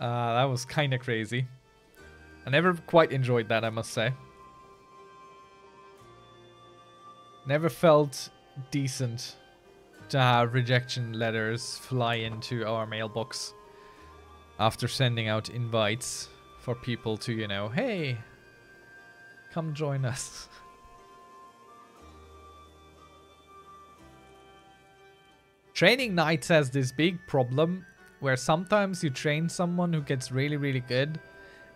Uh, that was kind of crazy. I never quite enjoyed that, I must say. Never felt decent to have uh, rejection letters fly into our mailbox after sending out invites for people to, you know, hey, come join us. Training Knights has this big problem where sometimes you train someone who gets really, really good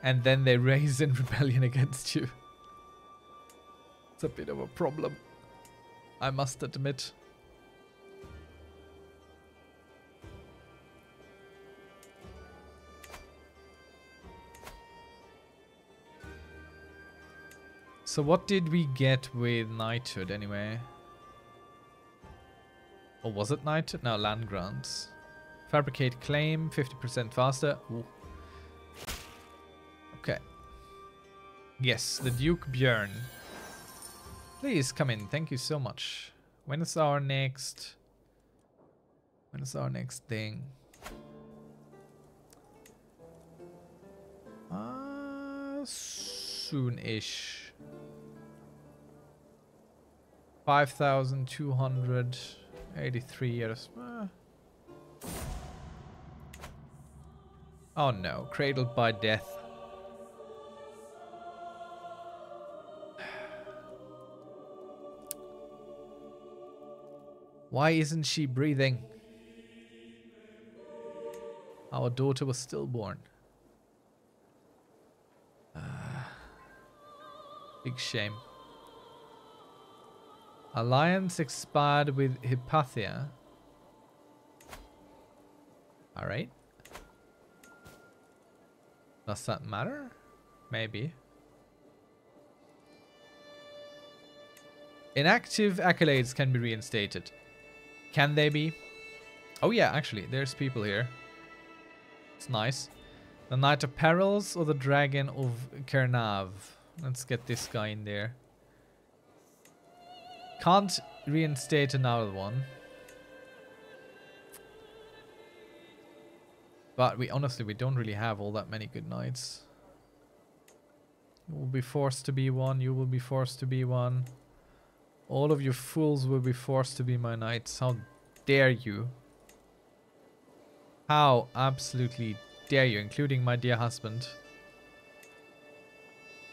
and then they raise in rebellion against you. It's a bit of a problem, I must admit. So what did we get with knighthood anyway? Or was it knighthood? No, land grants. Fabricate claim, 50% faster. Ooh. Okay. Yes, the Duke Björn. Please come in. Thank you so much. When is our next... When is our next thing? Uh, soon-ish. 5,283 years. Uh. Oh no, cradled by death. Why isn't she breathing? Our daughter was stillborn. Uh, big shame. Alliance expired with Hypatia. Alright. Does that matter? Maybe. Inactive accolades can be reinstated. Can they be? Oh yeah, actually, there's people here. It's nice. The Knight of Perils or the Dragon of Kernav. Let's get this guy in there. Can't reinstate another one. But we honestly, we don't really have all that many good knights. You will be forced to be one. You will be forced to be one. All of you fools will be forced to be my knights. How dare you? How absolutely dare you, including my dear husband.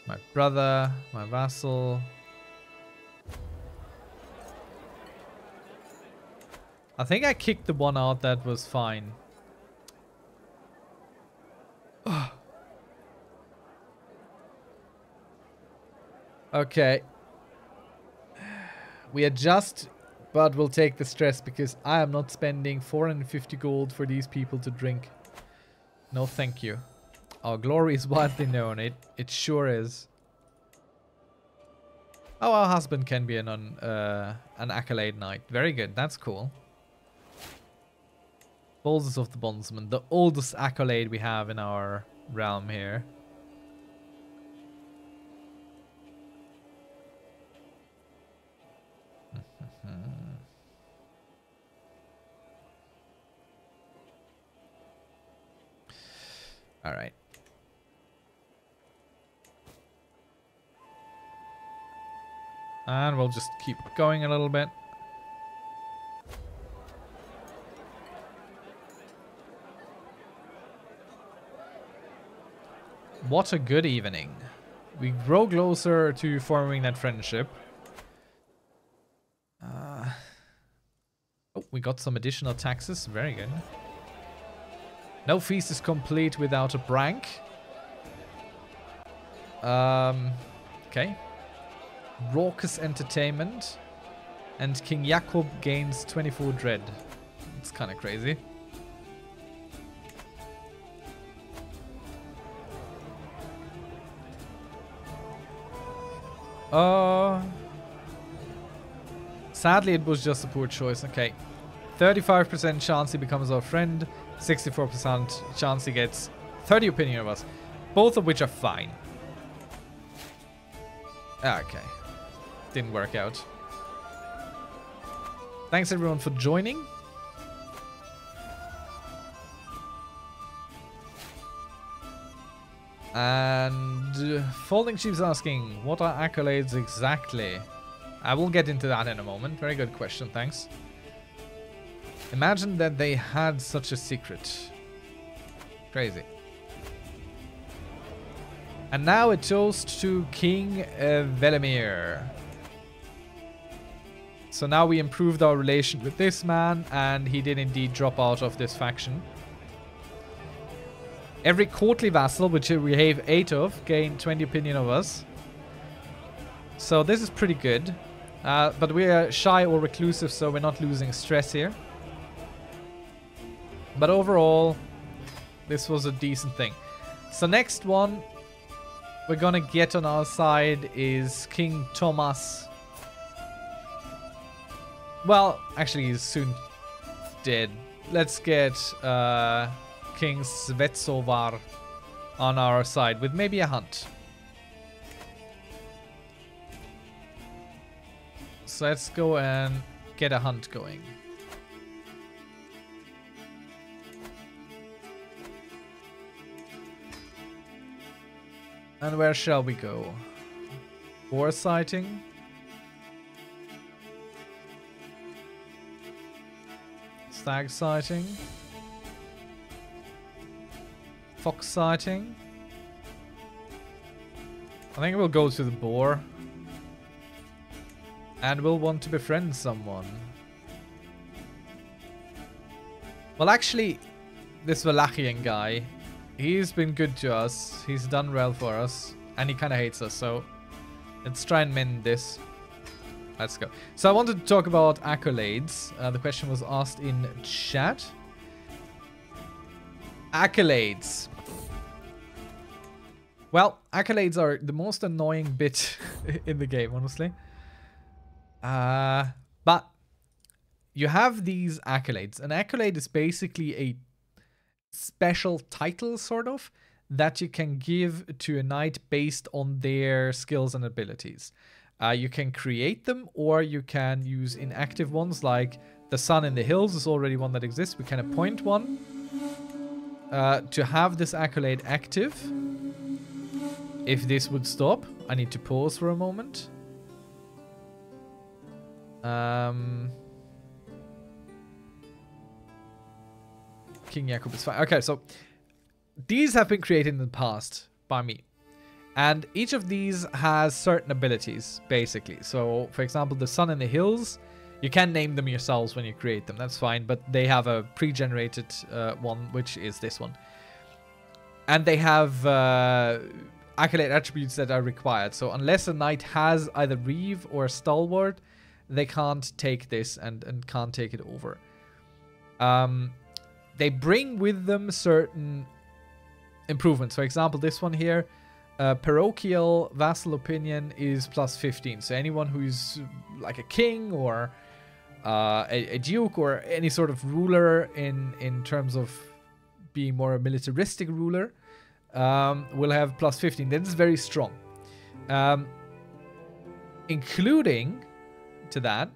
My brother, my vassal, I think I kicked the one out that was fine. okay. We adjust, but we'll take the stress because I am not spending 450 gold for these people to drink. No, thank you. Our glory is widely known. It it sure is. Oh, our husband can be an uh, an accolade knight. Very good. That's cool. Boulders of the Bondsman, the oldest accolade we have in our realm here. All right. And we'll just keep going a little bit. What a good evening. We grow closer to forming that friendship. Uh, oh, we got some additional taxes. Very good. No feast is complete without a prank. Um, okay. Raucous entertainment. And King Jakob gains 24 dread. It's kind of crazy. Uh, sadly, it was just a poor choice. Okay. 35% chance he becomes our friend. 64% chance he gets 30 opinion of us. Both of which are fine. Ah, okay. Didn't work out. Thanks everyone for joining. And uh, Folding Sheep's asking, what are accolades exactly? I will get into that in a moment. Very good question, thanks. Imagine that they had such a secret. Crazy. And now a toast to King uh, Velimir. So now we improved our relation with this man, and he did indeed drop out of this faction. Every courtly vassal, which we have 8 of, gain 20 opinion of us. So this is pretty good. Uh, but we are shy or reclusive, so we're not losing stress here. But overall, this was a decent thing. So next one we're gonna get on our side is King Thomas. Well, actually he's soon dead. Let's get uh, King Svetsovar on our side with maybe a hunt. So let's go and get a hunt going. And where shall we go? Boar sighting? Stag sighting? Fox sighting? I think we'll go to the boar. And we'll want to befriend someone. Well, actually, this Wallachian guy, he's been good to us. He's done well for us. And he kind of hates us, so let's try and mend this. Let's go. So I wanted to talk about accolades. Uh, the question was asked in chat. Accolades. Well, accolades are the most annoying bit in the game, honestly. Uh, but you have these accolades. An accolade is basically a special title, sort of, that you can give to a knight based on their skills and abilities. Uh, you can create them or you can use inactive ones like the sun in the hills is already one that exists. We can appoint one. Uh, to have this accolade active, if this would stop, I need to pause for a moment. Um, King Jakob is fine. Okay, so these have been created in the past by me. And each of these has certain abilities, basically. So, for example, the sun in the hills, you can name them yourselves when you create them. That's fine, but they have a pre-generated uh, one, which is this one. And they have uh, accolade attributes that are required. So unless a knight has either Reeve or Stalwart, they can't take this and, and can't take it over. Um, they bring with them certain improvements. For example, this one here, uh, parochial vassal opinion is plus 15. So anyone who's like a king or uh, a, a, duke or any sort of ruler in in terms of being more a militaristic ruler um, will have plus 15. That is very strong. Um, including to that,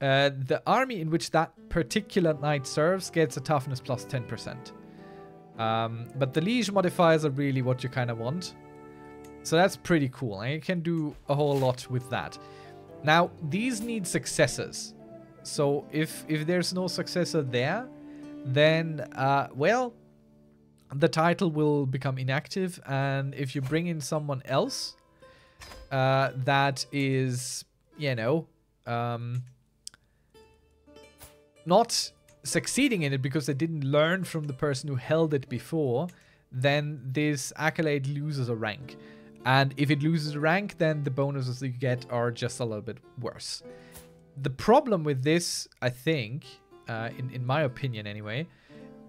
uh, the army in which that particular knight serves gets a toughness plus 10%. Um, but the liege modifiers are really what you kind of want. So that's pretty cool. And you can do a whole lot with that. Now, these need successors. So if if there's no successor there, then, uh, well, the title will become inactive. And if you bring in someone else uh, that is, you know, um, not succeeding in it because they didn't learn from the person who held it before, then this accolade loses a rank. And if it loses a rank, then the bonuses you get are just a little bit worse. The problem with this, I think, uh, in, in my opinion anyway,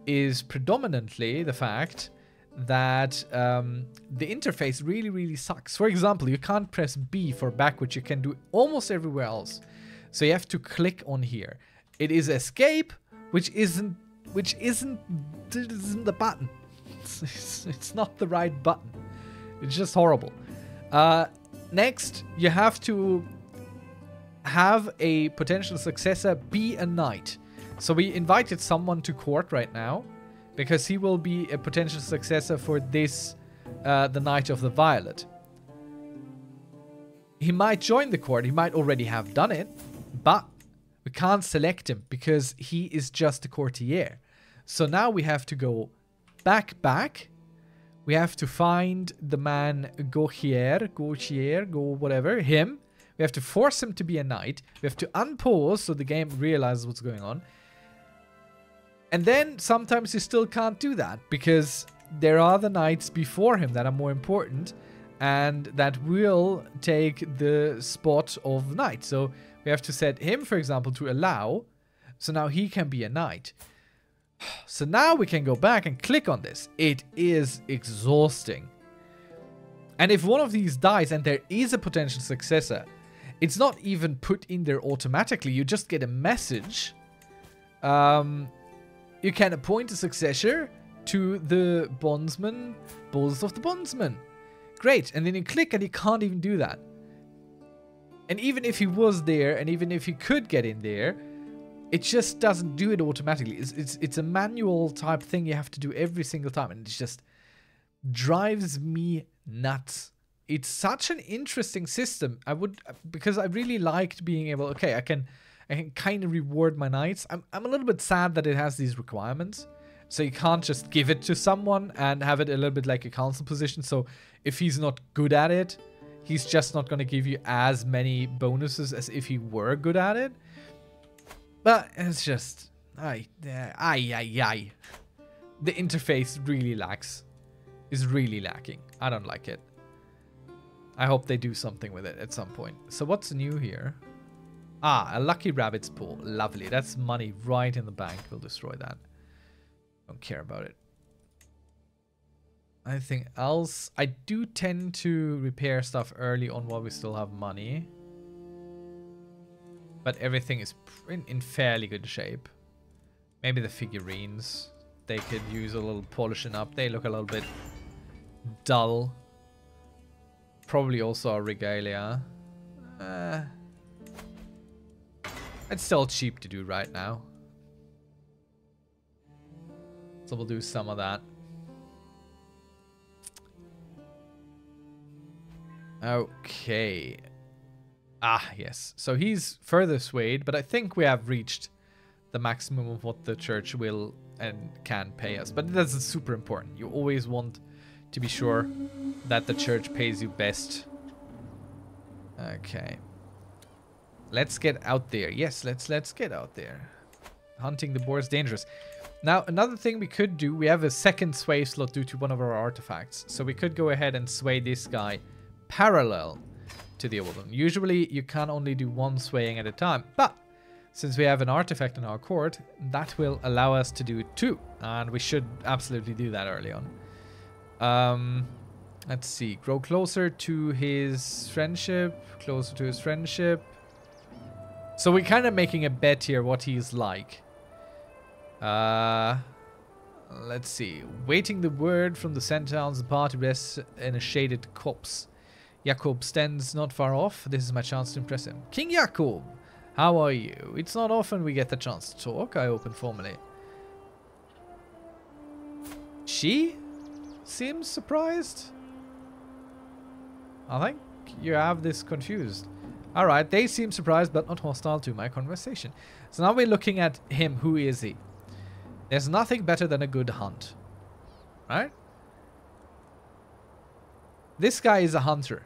is predominantly the fact that um, the interface really, really sucks. For example, you can't press B for back, which you can do almost everywhere else. So you have to click on here. It is escape, which isn't which isn't isn't the button. It's, it's, not the right button. It's just horrible. Uh, next, you have to have a potential successor be a knight. So we invited someone to court right now because he will be a potential successor for this, uh, the Knight of the Violet. He might join the court. He might already have done it, but we can't select him because he is just a courtier. So now we have to go back, back. We have to find the man Gautier, Gautier, go whatever, him. We have to force him to be a knight. We have to unpause so the game realizes what's going on. And then sometimes you still can't do that because there are the knights before him that are more important and that will take the spot of knight. So we have to set him, for example, to allow. So now he can be a knight. So now we can go back and click on this. It is exhausting. And if one of these dies and there is a potential successor, it's not even put in there automatically. You just get a message. Um, you can appoint a successor to the bondsman, Bulls of the Bondsman. Great. And then you click and you can't even do that. And even if he was there, and even if he could get in there, it just doesn't do it automatically. It's, it's, it's a manual type thing you have to do every single time. And it just drives me nuts. It's such an interesting system. I would, because I really liked being able, okay, I can, I can kind of reward my knights. I'm, I'm a little bit sad that it has these requirements. So you can't just give it to someone and have it a little bit like a council position. So if he's not good at it, he's just not going to give you as many bonuses as if he were good at it. But it's just... Aye, aye, aye. The interface really lacks. Is really lacking. I don't like it. I hope they do something with it at some point. So what's new here? Ah, a lucky rabbit's pool. Lovely. That's money right in the bank. We'll destroy that. Don't care about it. Anything else? I do tend to repair stuff early on while we still have money. But everything is in, fairly good shape. Maybe the figurines. They could use a little polishing up. They look a little bit dull. Probably also a regalia. Uh, it's still cheap to do right now. So we'll do some of that. Okay. Ah, yes. So he's further swayed, but I think we have reached the maximum of what the church will and can pay us. But that's super important. You always want to be sure that the church pays you best. Okay. Let's get out there. Yes, let's let's get out there. Hunting the boar is dangerous. Now, another thing we could do, we have a second sway slot due to one of our artifacts. So we could go ahead and sway this guy parallel to the old one. Usually you can only do one swaying at a time, but since we have an artifact in our court, that will allow us to do two, and we should absolutely do that early on. Um, let's see, grow closer to his friendship, closer to his friendship. So we're kind of making a bet here what he's like. Uh, let's see. Waiting the word from the Centaurs, the party rests in a shaded copse. Jakob stands not far off. This is my chance to impress him. King Jakob, how are you? It's not often we get the chance to talk. I open formally. She seems surprised. I think you have this confused. Alright, they seem surprised but not hostile to my conversation. So now we're looking at him. Who is he? There's nothing better than a good hunt. Right? This guy is a hunter.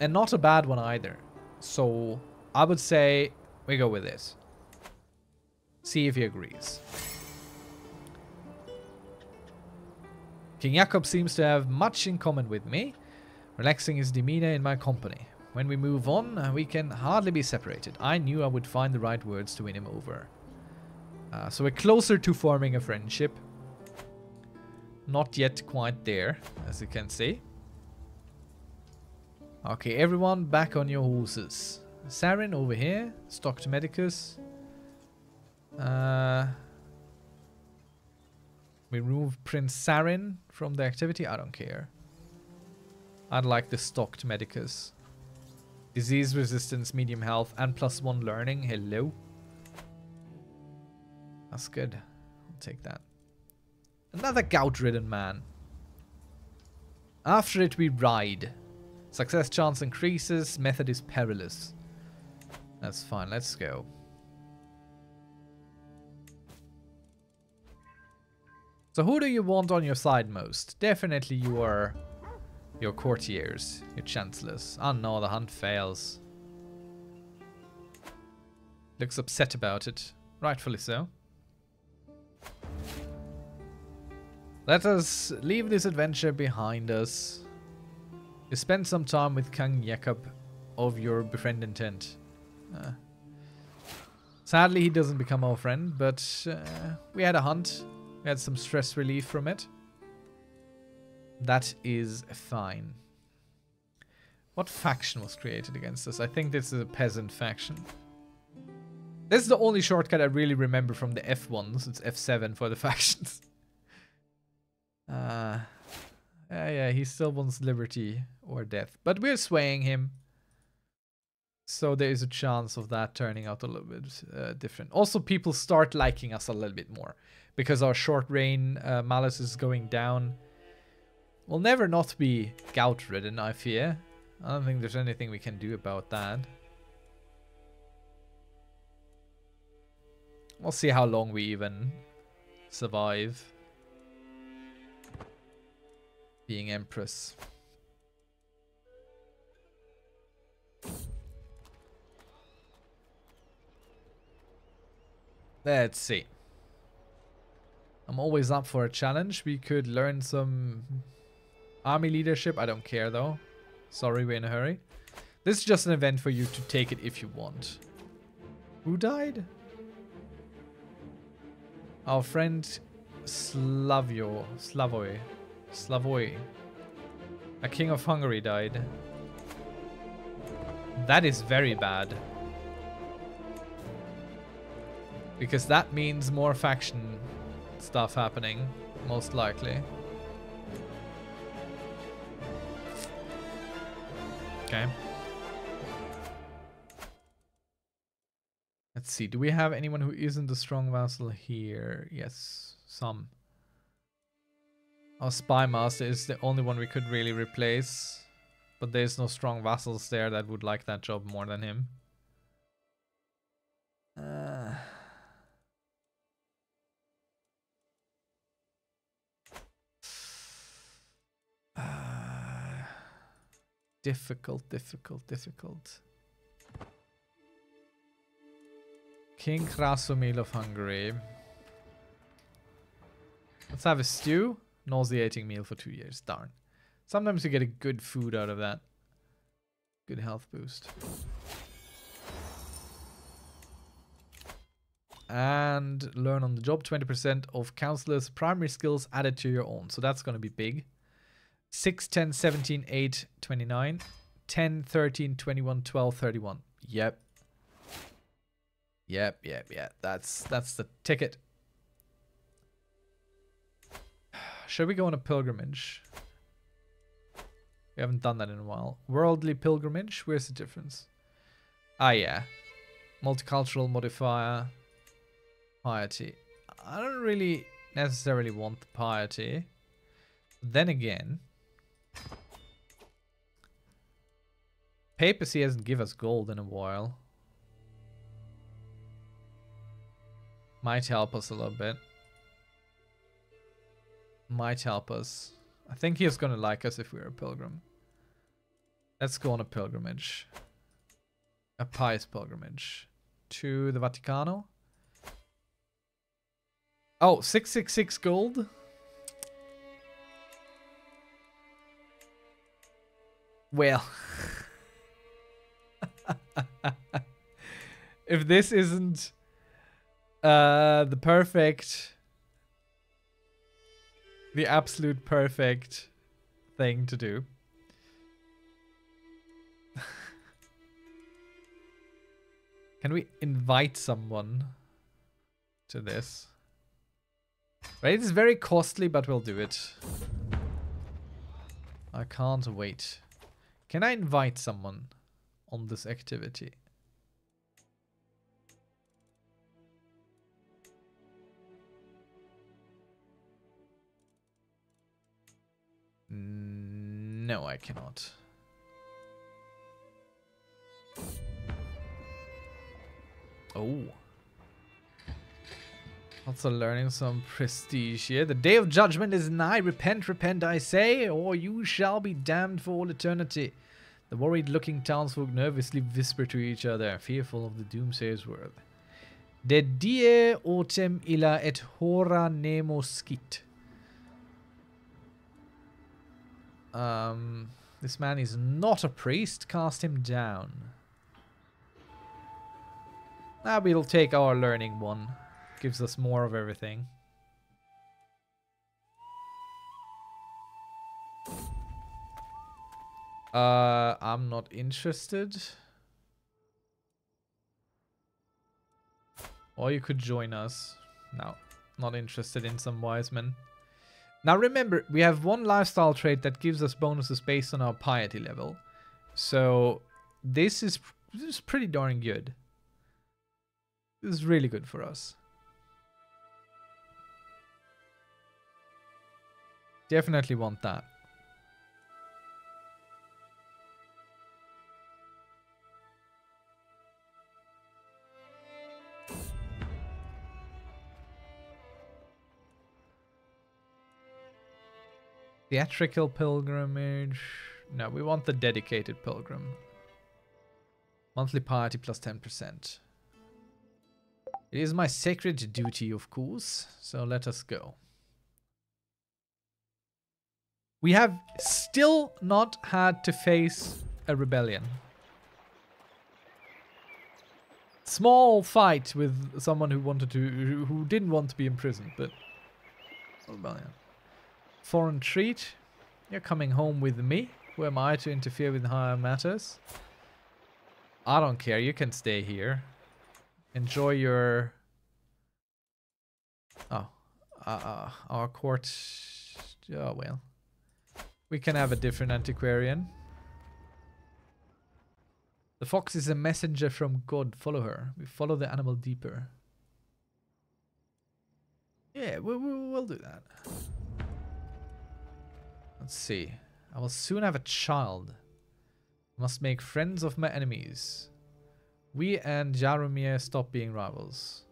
And not a bad one either. So I would say we go with this. See if he agrees. King Jakob seems to have much in common with me, relaxing his demeanor in my company. When we move on, we can hardly be separated. I knew I would find the right words to win him over. Uh, so we're closer to forming a friendship. Not yet quite there, as you can see. Okay, everyone back on your horses. Sarin over here. Stocked Medicus. Uh, we remove Prince Sarin from the activity. I don't care. I'd like the stocked Medicus. Disease resistance, medium health, and plus one learning. Hello. That's good. I'll take that. Another gout-ridden man. After it we ride. Success chance increases. Method is perilous. That's fine. Let's go. So who do you want on your side most? Definitely your your courtiers, your chancellors. Oh no, the hunt fails. Looks upset about it. Rightfully so. Let us leave this adventure behind us. Spend some time with King Jakob of your befriend intent. Uh, sadly, he doesn't become our friend, but uh, we had a hunt. Had some stress relief from it. That is fine. What faction was created against us? I think this is a peasant faction. This is the only shortcut I really remember from the F1s. It's F7 for the factions. Uh, yeah, yeah, he still wants liberty or death. But we're swaying him. So there is a chance of that turning out a little bit uh, different. Also, people start liking us a little bit more. Because our short reign uh, malus is going down. We'll never not be gout-ridden, I fear. I don't think there's anything we can do about that. We'll see how long we even survive. Being Empress. Let's see. I'm always up for a challenge. We could learn some army leadership. I don't care though. Sorry, we're in a hurry. This is just an event for you to take it if you want. Who died? Our friend Slavio. Slavoj. Slavoj. A king of Hungary died. That is very bad. Because that means more faction stuff happening, most likely. Okay. Let's see. Do we have anyone who isn't a strong vassal here? Yes, some. Our spy master is the only one we could really replace. But there's no strong vassals there that would like that job more than him. Uh... difficult, difficult, difficult. King Krasomil of Hungary. Let's have a stew. Nauseating meal for two years. Darn. Sometimes you get a good food out of that. Good health boost. And learn on the job 20% of counselor's primary skills added to your own. So that's going to be big. 6, 10, 17, 8, 29, 10, 13, 21, 12, 31. Yep. Yep, yep, yep. That's that's the ticket. Should we go on a pilgrimage? We haven't done that in a while. Worldly pilgrimage? Where's the difference? Ah, yeah. Multicultural modifier. Piety. I don't really necessarily want the piety. Then again, papacy hasn't give us gold in a while. Might help us a little bit. Might help us. I think he's gonna like us if we're a pilgrim. Let's go on a pilgrimage. A pious pilgrimage. To the Vaticano. Oh, 666 gold. Well. if this isn't uh, the perfect the absolute perfect thing to do. Can we invite someone to this? Right, it's very costly, but we'll do it. I can't wait. Can I invite someone on this activity? No, I cannot. Oh. Also learning some prestige here. The day of judgment is nigh. Repent, repent, I say, or you shall be damned for all eternity. The worried-looking townsfolk nervously whisper to each other, fearful of the doomsayer's word. De die autem illa et hora nemo scit. Um, this man is not a priest. Cast him down. Now we'll take our learning one. Gives us more of everything. Uh, I'm not interested. Or you could join us. No, not interested in some wise men. Now remember, we have one lifestyle trait that gives us bonuses based on our piety level. So this is, this is pretty darn good. This is really good for us. Definitely want that. Theatrical pilgrimage. No, we want the dedicated pilgrim. Monthly piety plus 10%. It is my sacred duty, of course, so let us go. We have still not had to face a rebellion. Small fight with someone who wanted to, who didn't want to be imprisoned, but rebellion. Foreign treat. You're coming home with me. Who am I to interfere with higher matters? I don't care. You can stay here. Enjoy your... Oh. Uh, uh, our court... Oh, well. We can have a different antiquarian. The fox is a messenger from God. Follow her. We follow the animal deeper. Yeah, we, we, we'll do that. Let's see. I will soon have a child. Must make friends of my enemies. We and Jaromir stop being rivals.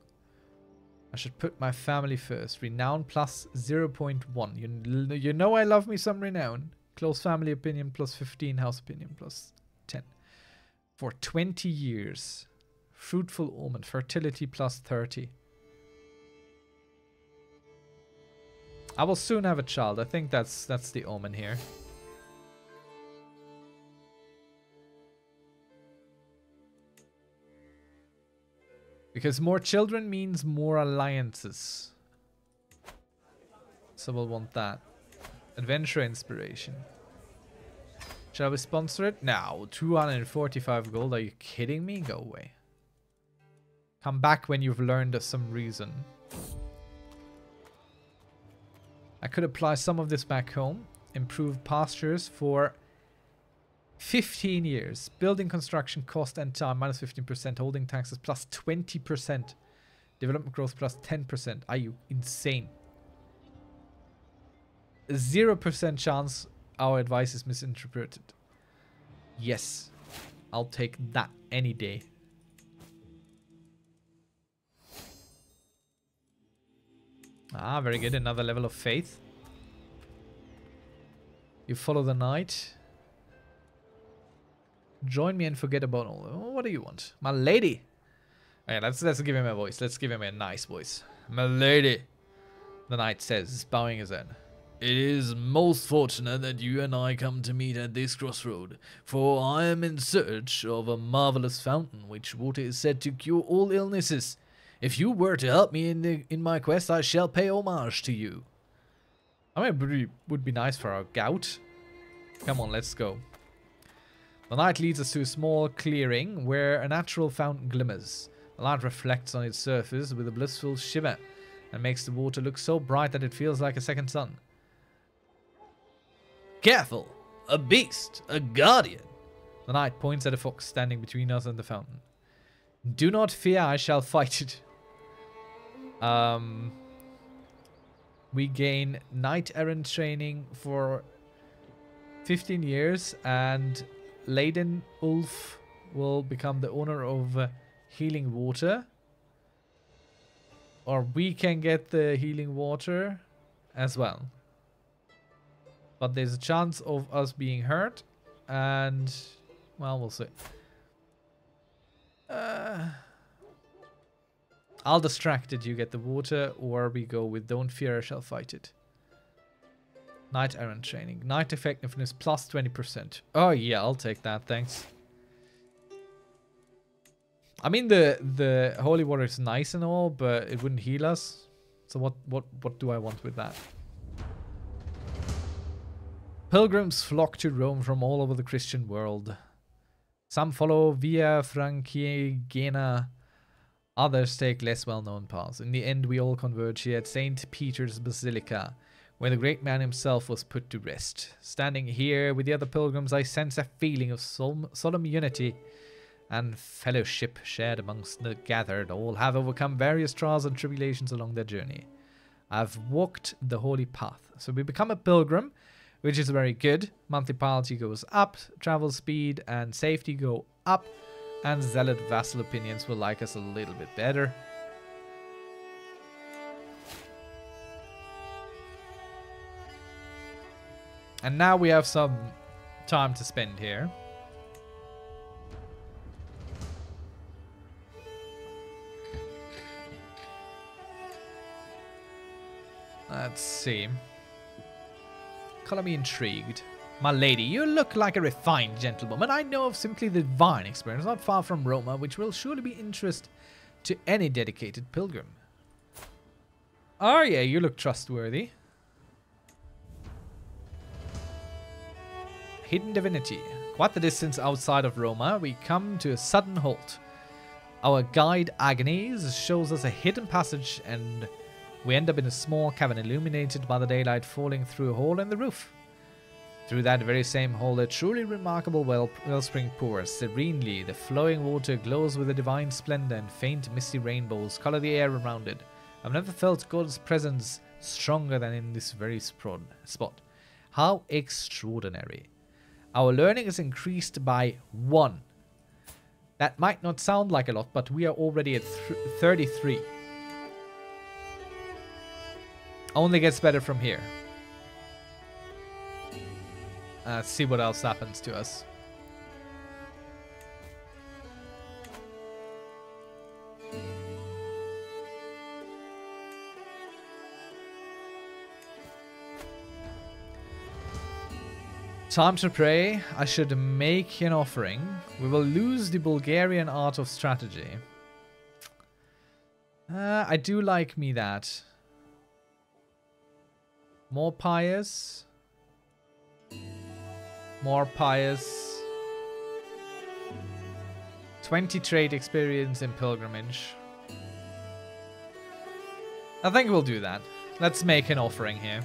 I should put my family first. Renown plus 0.1. You, you know I love me some renown. Close family opinion plus 15. House opinion plus 10. For 20 years. Fruitful omen. Fertility plus 30. I will soon have a child. I think that's that's the omen here. Because more children means more alliances. So we'll want that. Adventure inspiration. Shall we sponsor it? No, 245 gold. Are you kidding me? Go away. Come back when you've learned some reason. I could apply some of this back home. Improve pastures for 15 years. Building construction cost and time minus 15%. Holding taxes plus 20%. Development growth plus 10%. Are you insane? 0% chance our advice is misinterpreted. Yes. I'll take that any day. Ah, very good. Another level of faith. You follow the knight. Join me and forget about all. What do you want? My lady. Okay, let's let's give him a voice. Let's give him a nice voice. My lady. The knight says, bowing his head. It is most fortunate that you and I come to meet at this crossroad, for I am in search of a marvelous fountain which water is said to cure all illnesses. If you were to help me in the in my quest, I shall pay homage to you. I mean, it would be nice for our gout. Come on, let's go. The knight leads us to a small clearing where a natural fountain glimmers. The light reflects on its surface with a blissful shimmer and makes the water look so bright that it feels like a second sun. Careful! A beast! A guardian! The knight points at a fox standing between us and the fountain. Do not fear, I shall fight it. Um, we gain knight errant training for 15 years and Leiden Ulf will become the owner of uh, healing water. Or we can get the healing water as well. But there's a chance of us being hurt. And, well, we'll see. Uh, I'll distract it, you get the water, or we go with Don't Fear, I Shall Fight It. Knight Errant Training. Knight Effectiveness plus 20%. Oh yeah, I'll take that, thanks. I mean, the the Holy Water is nice and all, but it wouldn't heal us. So what, what, what do I want with that? Pilgrims flock to Rome from all over the Christian world. Some follow Via Francigena, others take less well-known paths. In the end, we all converge here at St. Peter's Basilica, where the great man himself was put to rest. Standing here with the other pilgrims, I sense a feeling of solemn unity and fellowship shared amongst the gathered. All have overcome various trials and tribulations along their journey. I've walked the holy path. So we become a pilgrim, which is very good. Monthly piety goes up, travel speed and safety go up, and zealot vassal opinions will like us a little bit better. And now we have some time to spend here. Let's see. Color me intrigued. My lady, you look like a refined gentlewoman. I know of simply the divine experience not far from Roma, which will surely be interest to any dedicated pilgrim. Oh yeah, you look trustworthy. Hidden divinity. Quite the distance outside of Roma, we come to a sudden halt. Our guide Agnes shows us a hidden passage and we end up in a small cavern illuminated by the daylight falling through a hole in the roof. Through that very same hole, a truly remarkable well wellspring pours serenely. The flowing water glows with a divine splendor, and faint misty rainbows color the air around it. I've never felt God's presence stronger than in this very spot. How extraordinary. Our learning is increased by one. That might not sound like a lot, but we are already at 33. Only gets better from here. Uh, see what else happens to us. Time to pray. I should make an offering. We will lose the Bulgarian art of strategy. Uh, I do like me that. More pious. More pious. 20 trade experience in pilgrimage. I think we'll do that. Let's make an offering here.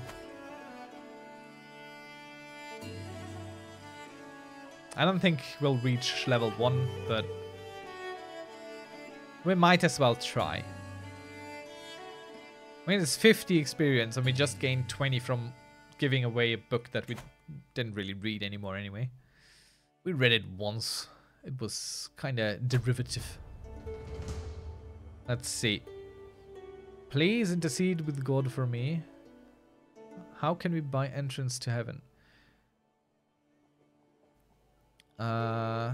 I don't think we'll reach level 1, but we might as well try. I mean, it's 50 experience and we just gained 20 from giving away a book that we didn't really read anymore anyway. We read it once. It was kind of derivative. Let's see. Please intercede with God for me. How can we buy entrance to heaven? Uh...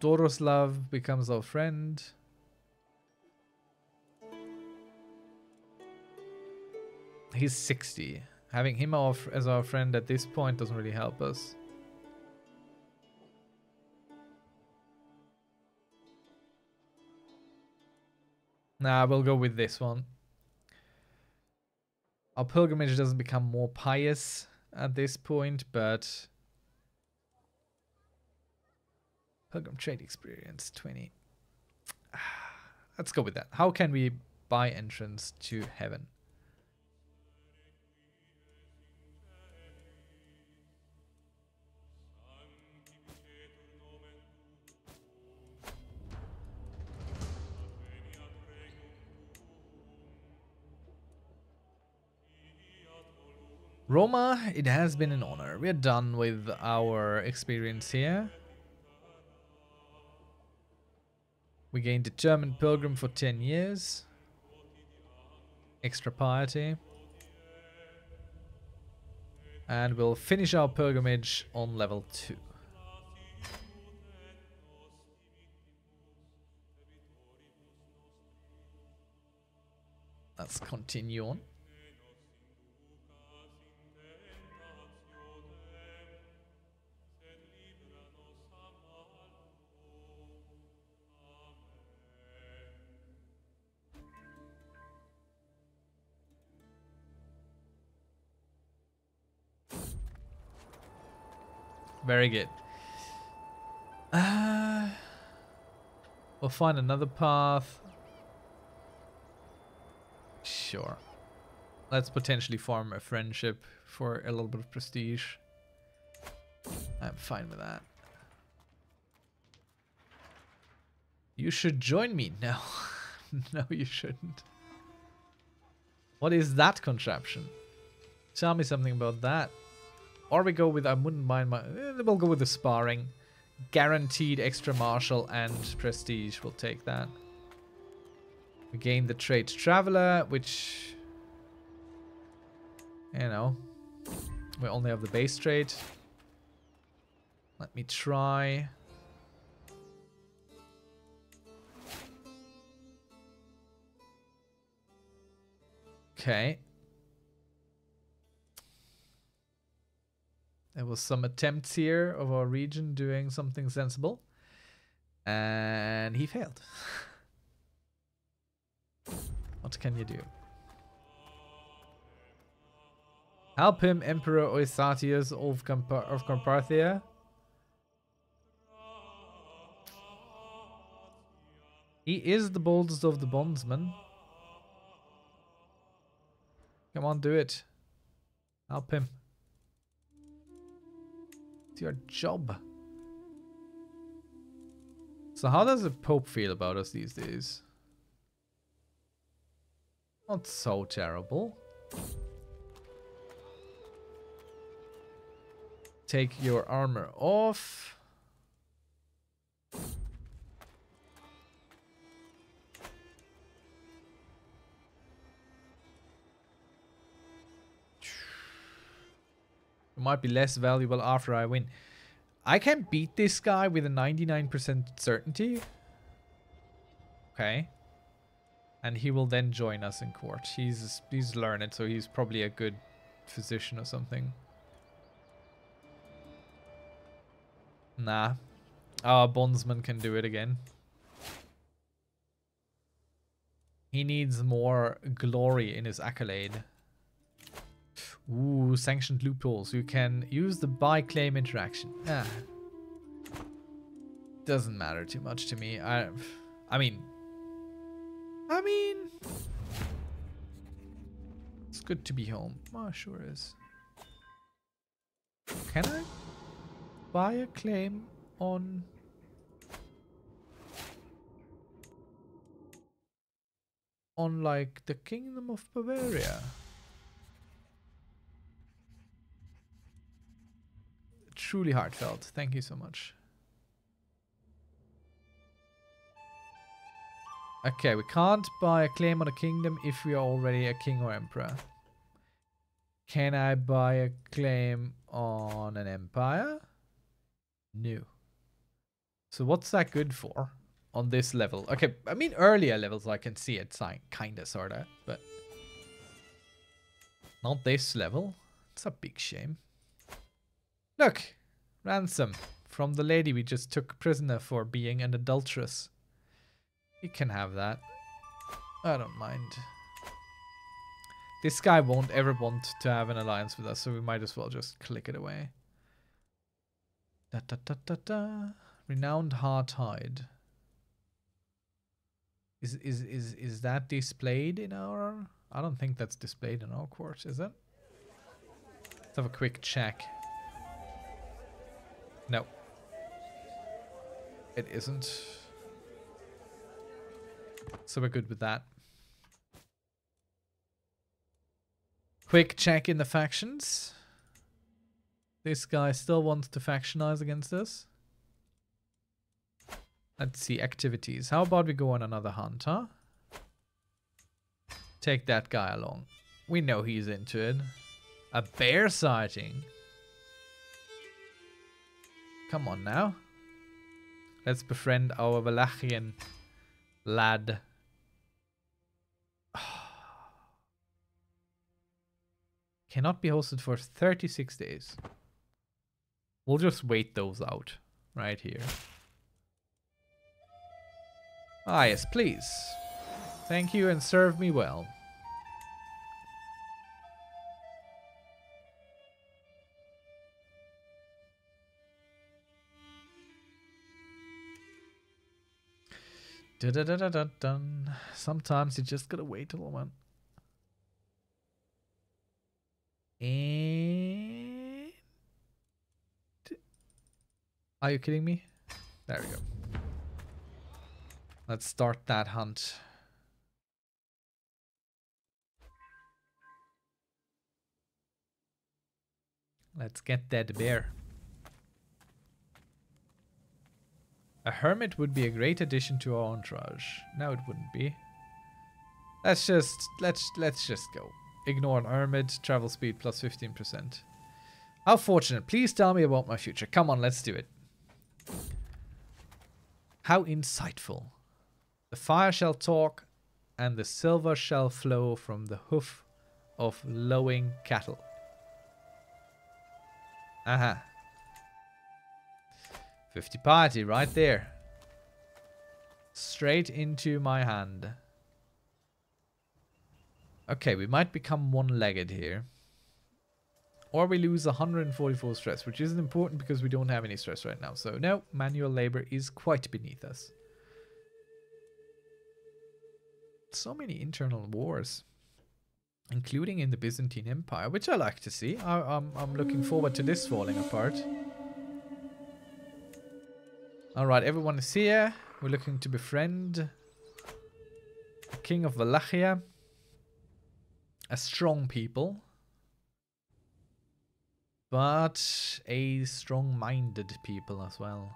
Doroslav becomes our friend. He's 60. Having him off as our friend at this point doesn't really help us. Nah, we'll go with this one. Our pilgrimage doesn't become more pious at this point, but... Pilgrim trade experience, 20. Ah, let's go with that. How can we buy entrance to heaven? Roma, it has been an honor. We're done with our experience here. We gained German pilgrim for 10 years. Extra piety. And we'll finish our pilgrimage on level 2. Let's continue on. Very good. Uh, we'll find another path. Sure. Let's potentially form a friendship for a little bit of prestige. I'm fine with that. You should join me. No. no, you shouldn't. What is that contraption? Tell me something about that. Or we go with, I wouldn't mind my, eh, we'll go with the sparring. Guaranteed extra martial and prestige, we'll take that. We gain the trait traveler, which, you know, we only have the base trait. Let me try. Okay. There was some attempts here of our region doing something sensible. And he failed. what can you do? Help him, Emperor Oisatius of, Campar of Carpathia. He is the boldest of the bondsmen. Come on, do it. Help him your job. So how does the Pope feel about us these days? Not so terrible. Take your armor off. It might be less valuable after I win. I can beat this guy with a 99% certainty. Okay. And he will then join us in court. He's he's learned, so he's probably a good physician or something. Nah. Our bondsman can do it again. He needs more glory in his accolade. Ooh, sanctioned loopholes. You can use the buy claim interaction. Ah. Doesn't matter too much to me. I I mean I mean It's good to be home. Oh, sure is. Can I buy a claim on on like the kingdom of Bavaria? Truly heartfelt. Thank you so much. Okay, we can't buy a claim on a kingdom if we are already a king or emperor. Can I buy a claim on an empire? No. So what's that good for on this level? Okay, I mean earlier levels I can see it kinda sorta, but not this level. It's a big shame. Look, ransom from the lady we just took prisoner for being an adulteress. You can have that. I don't mind. This guy won't ever want to have an alliance with us, so we might as well just click it away. Da da da da da. Renowned Heart Hide. Is is is is that displayed in our? I don't think that's displayed in our court, is it? Let's have a quick check. No. It isn't. So we're good with that. Quick check in the factions. This guy still wants to factionize against us. Let's see, activities. How about we go on another hunt, huh? Take that guy along. We know he's into it. A bear sighting. Come on now. Let's befriend our Wallachian lad. Cannot be hosted for 36 days. We'll just wait those out right here. Ah, yes, please. Thank you and serve me well. Dun. Sometimes you just gotta wait a moment. And are you kidding me? There we go. Let's start that hunt. Let's get that bear. A hermit would be a great addition to our entourage. No, it wouldn't be. Let's just let's let's just go. Ignore an hermit. Travel speed plus 15%. How fortunate. Please tell me about my future. Come on, let's do it. How insightful. The fire shall talk and the silver shall flow from the hoof of lowing cattle. Aha. Uh -huh. 50 piety right there. Straight into my hand. Okay, we might become one-legged here. Or we lose 144 stress, which isn't important because we don't have any stress right now. So no, manual labor is quite beneath us. So many internal wars. Including in the Byzantine Empire, which I like to see. I, I'm, I'm looking forward to this falling apart. Alright, everyone is here. We're looking to befriend the King of Wallachia a strong people, but a strong-minded people as well.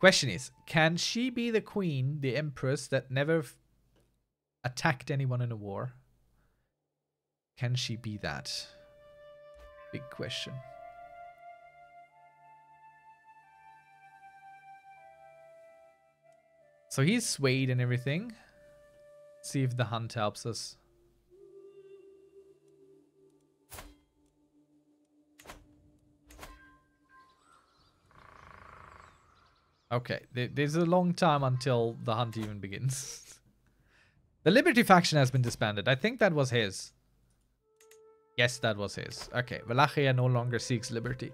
Question is, can she be the queen, the empress that never attacked anyone in a war? Can she be that? Big question. So he's swayed and everything. Let's see if the hunt helps us. Okay, there's a long time until the hunt even begins. the Liberty faction has been disbanded. I think that was his. Yes, that was his. Okay, Wallachia no longer seeks liberty.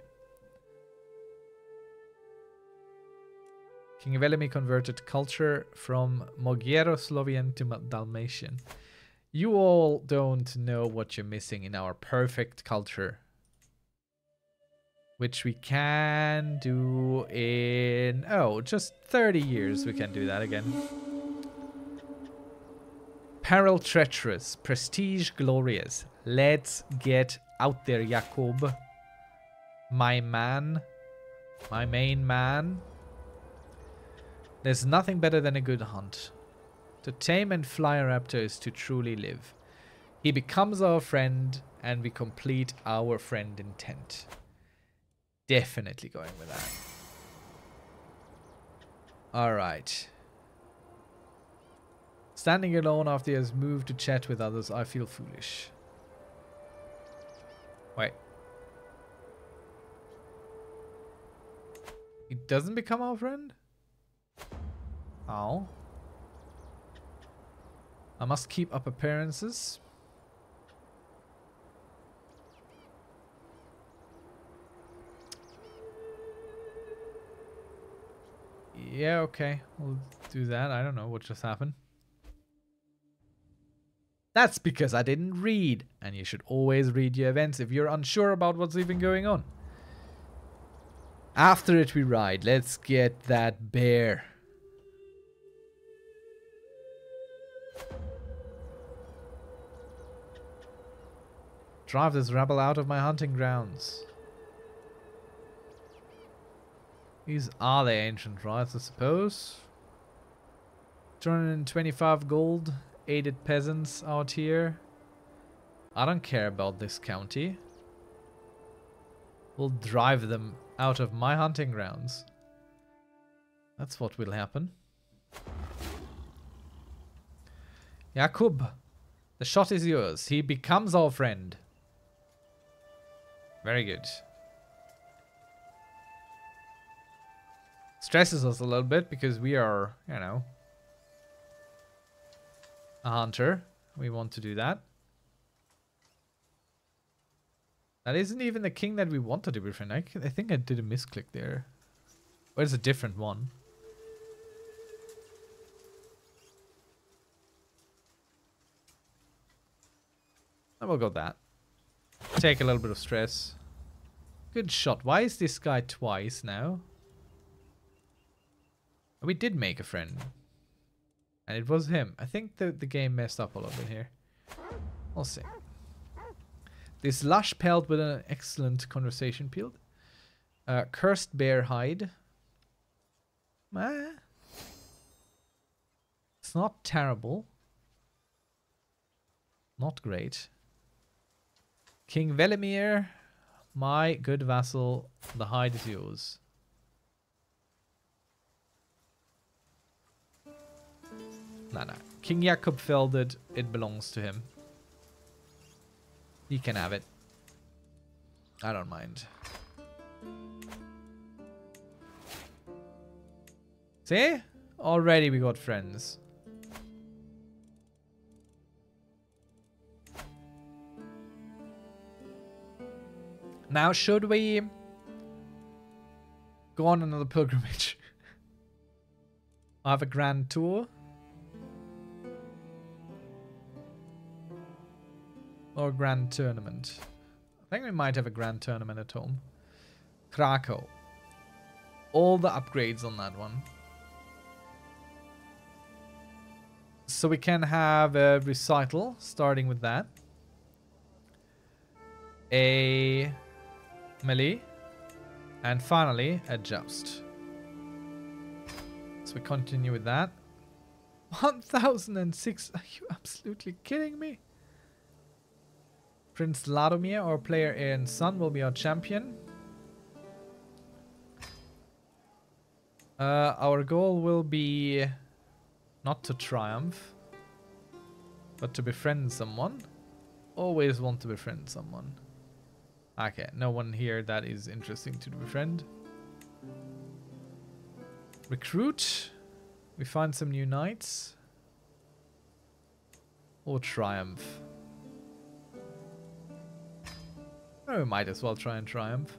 King Velimir converted culture from Mogieroslovian to Dalmatian. You all don't know what you're missing in our perfect culture. Which we can do in... Oh, just 30 years we can do that again. Peril treacherous, prestige glorious. Let's get out there, Jakob. My man. My main man. There's nothing better than a good hunt. To tame and fly a raptor is to truly live. He becomes our friend and we complete our friend intent. Definitely going with that. Alright. Standing alone after he has moved to chat with others, I feel foolish. Wait. He doesn't become our friend? Oh. I must keep up appearances. Yeah, okay. We'll do that. I don't know what just happened. That's because I didn't read. And you should always read your events if you're unsure about what's even going on. After it we ride. Let's get that bear. Drive this rabble out of my hunting grounds. These are the ancient rites, I suppose. 225 gold, aided peasants out here. I don't care about this county. We'll drive them out of my hunting grounds. That's what will happen. Jakub, the shot is yours. He becomes our friend. Very good. Stresses us a little bit because we are, you know, a hunter. We want to do that. That isn't even the king that we wanted to befriend. I, I think I did a misclick there. It's a different one. I will go that. Take a little bit of stress. Good shot. Why is this guy twice now? We did make a friend. And it was him. I think the, the game messed up a little bit here. We'll see. This lush pelt with an excellent conversation peeled. Uh, cursed bear hide. It's not terrible. Not great. King Velimir, my good vassal, the hide is yours. Nah, nah. King Jakob felled it. It belongs to him. He can have it. I don't mind. See? Already we got friends. Now, should we go on another pilgrimage? I have a grand tour. Or grand tournament. I think we might have a grand tournament at home. Krakow. All the upgrades on that one. So we can have a recital, starting with that. A melee, and finally a joust. So we continue with that. 1006, are you absolutely kidding me? Prince Ladomir, our player in Sun, will be our champion. Uh, our goal will be not to triumph, but to befriend someone. Always want to befriend someone. Okay, no one here that is interesting to befriend. Recruit. We find some new knights. Or triumph. Oh, we might as well try and triumph.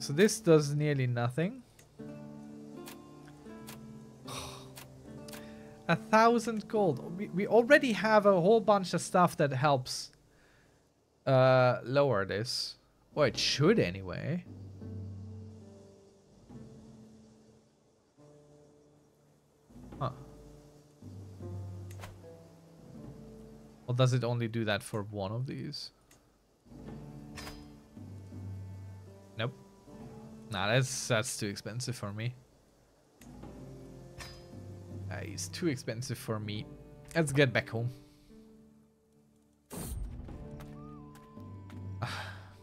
So this does nearly nothing. a thousand gold. We, we already have a whole bunch of stuff that helps uh, lower this. Well, it should anyway. Or does it only do that for one of these? Nope. Nah, that's that's too expensive for me. Uh, he's too expensive for me. Let's get back home.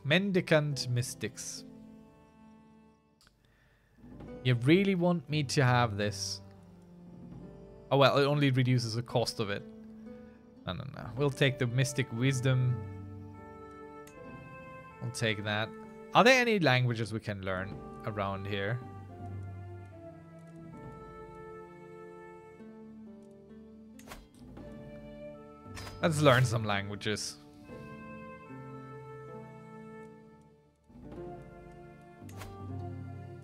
Mendicant Mystics. You really want me to have this? Oh well, it only reduces the cost of it. No, no, no. We'll take the Mystic Wisdom. We'll take that. Are there any languages we can learn around here? Let's learn some languages.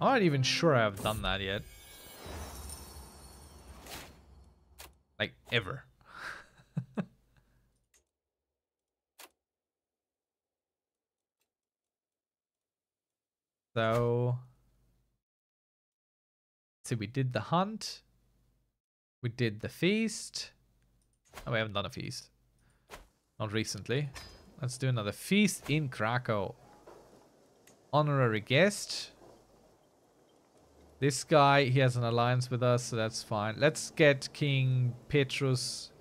I'm not even sure I've done that yet. Like, ever. So... So we did the hunt. We did the feast. Oh, we haven't done a feast. Not recently. Let's do another feast in Krakow. Honorary guest. This guy, he has an alliance with us, so that's fine. Let's get King Petrus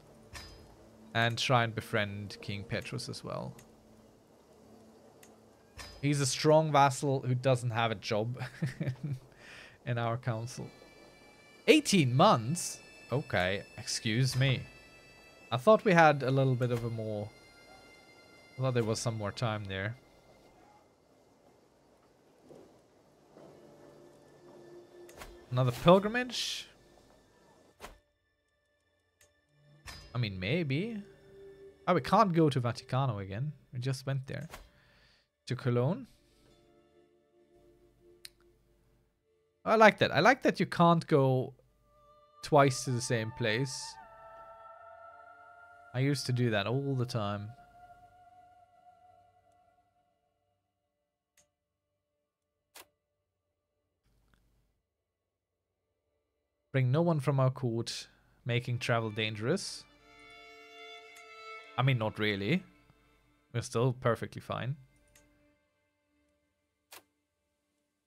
and try and befriend King Petrus as well. He's a strong vassal who doesn't have a job in our council. 18 months? Okay, excuse me. I thought we had a little bit of a more... I thought there was some more time there. Another pilgrimage? I mean, maybe. Oh, we can't go to Vaticano again. We just went there. To Cologne. I like that. I like that you can't go twice to the same place. I used to do that all the time. Bring no one from our court, making travel dangerous. I mean, not really. We're still perfectly fine.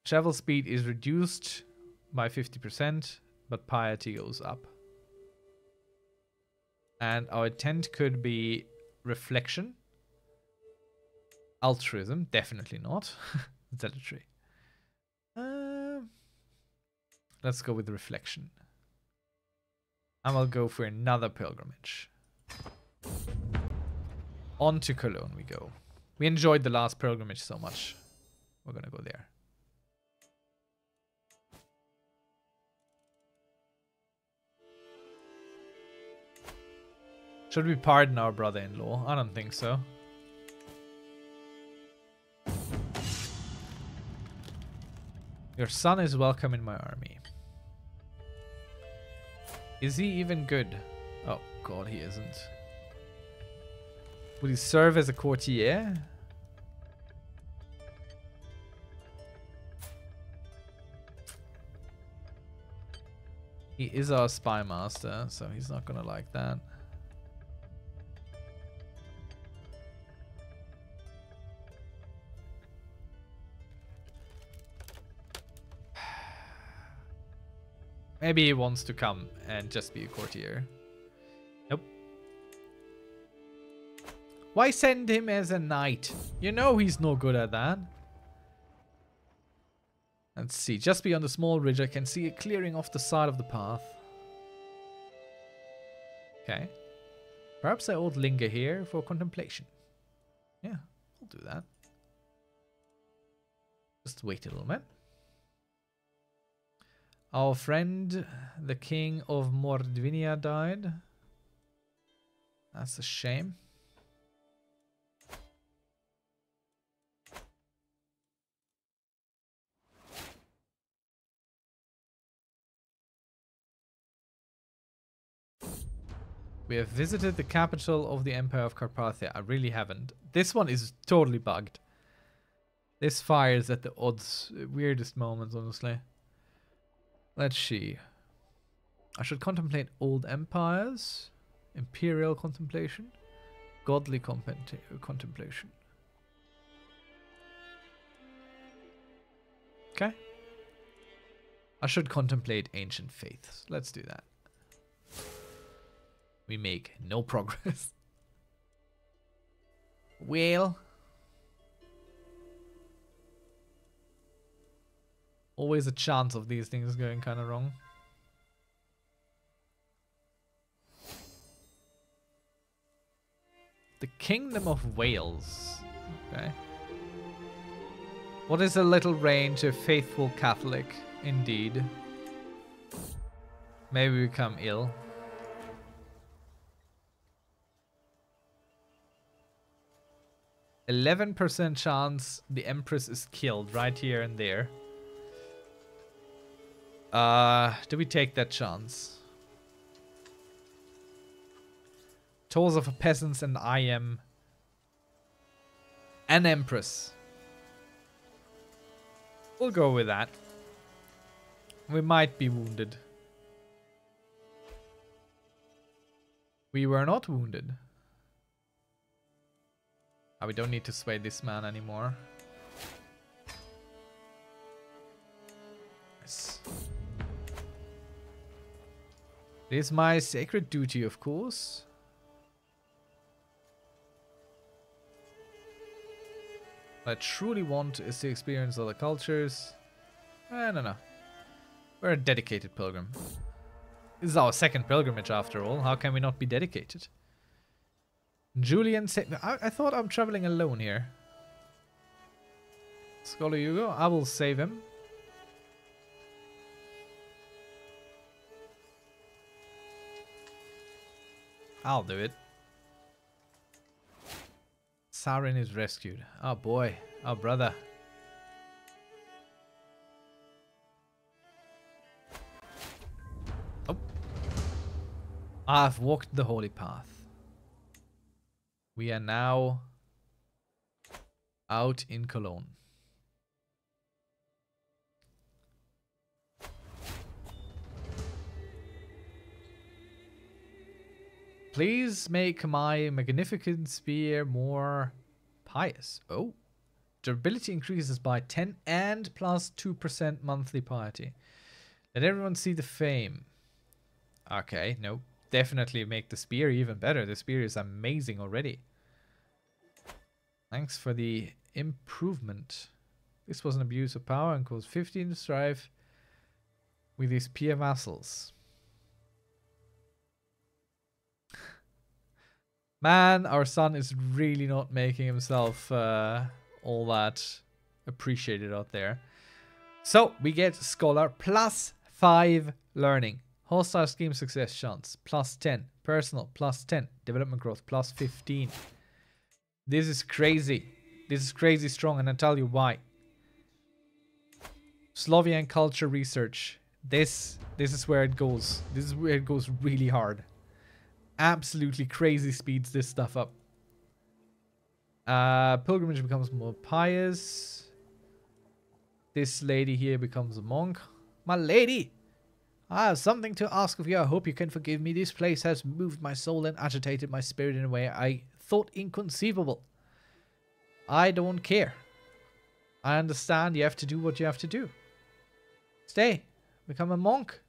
Travel speed is reduced by 50%, but piety goes up. And our intent could be reflection. Altruism, definitely not. Zealotry. Uh, let's go with reflection. And we'll go for another pilgrimage. On to Cologne we go. We enjoyed the last pilgrimage so much. We're gonna go there. Should we pardon our brother-in-law? I don't think so. Your son is welcome in my army. Is he even good? Oh god, he isn't. Would he serve as a courtier? He is our spy master, so he's not gonna like that. Maybe he wants to come and just be a courtier. Nope. Why send him as a knight? You know he's no good at that. Let's see. Just beyond the small ridge, I can see a clearing off the side of the path. Okay. Perhaps I ought linger here for contemplation. Yeah, I'll do that. Just wait a little bit. Our friend, the king of Mordvinia, died. That's a shame. We have visited the capital of the Empire of Carpathia. I really haven't. This one is totally bugged. This fires at the odds, weirdest moments, honestly. Let's see. I should contemplate old empires, imperial contemplation, godly contemplation. Okay. I should contemplate ancient faiths. Let's do that. We make no progress. well. Always a chance of these things going kind of wrong. The Kingdom of Wales. Okay. What is a little range of faithful Catholic? Indeed. Maybe we become ill. 11% chance the Empress is killed right here and there. Uh, do we take that chance? Tools of peasants and I am an Empress. We'll go with that. We might be wounded. We were not wounded. Oh, we don't need to sway this man anymore. It is my sacred duty, of course. What I truly want is to experience other cultures. I don't know. We're a dedicated pilgrim. This is our second pilgrimage after all. How can we not be dedicated? Julian I, I thought I'm traveling alone here. Scholar Hugo, I will save him. I'll do it. Sarin is rescued. Oh boy. Oh brother. Oh. I've walked the holy path. We are now out in Cologne. Please make my magnificent spear more pious. Oh. Durability increases by 10 and plus 2% monthly piety. Let everyone see the fame. Okay, nope definitely make the spear even better. The spear is amazing already. Thanks for the improvement. This was an abuse of power and caused 15 strife with his peer vassals. Man, our son is really not making himself uh, all that appreciated out there. So we get Scholar plus 5 learning. Hostile scheme success chance, plus 10. Personal, plus 10. Development growth, plus 15. This is crazy. This is crazy strong, and I'll tell you why. Slovian culture research. This, this is where it goes. This is where it goes really hard. Absolutely crazy speeds this stuff up. Uh, pilgrimage becomes more pious. This lady here becomes a monk. My lady! I have something to ask of you. I hope you can forgive me. This place has moved my soul and agitated my spirit in a way I thought inconceivable. I don't care. I understand you have to do what you have to do. Stay. Become a monk.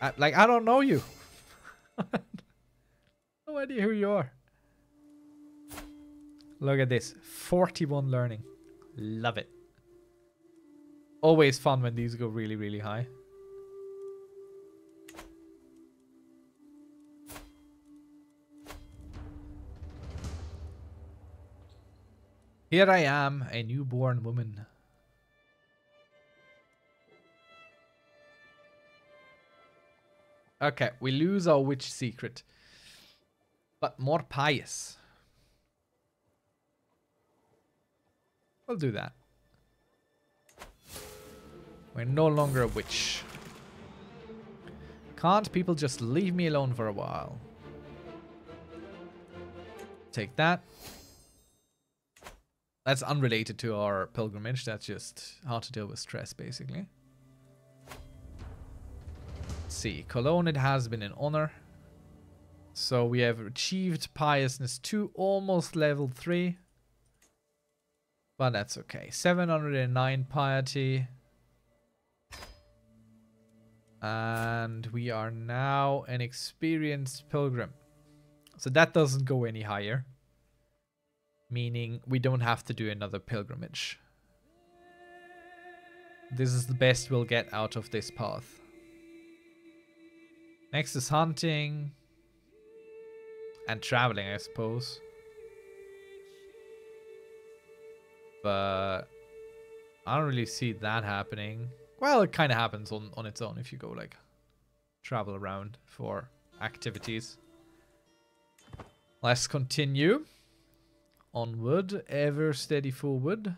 I, like, I don't know you. no idea who you are. Look at this. 41 learning. Love it. Always fun when these go really, really high. Here I am, a newborn woman. Okay, we lose our witch secret. But more pious. We'll do that. We're no longer a witch. Can't people just leave me alone for a while? Take that. That's unrelated to our pilgrimage. That's just how to deal with stress, basically. See. Cologne, it has been an honor. So we have achieved piousness 2, almost level 3. But that's okay. 709 piety. And we are now an experienced pilgrim. So that doesn't go any higher. Meaning we don't have to do another pilgrimage. This is the best we'll get out of this path. Next is hunting. And traveling, I suppose. But I don't really see that happening. Well, it kind of happens on, on its own if you go like travel around for activities. Let's continue. Onward, ever steady forward.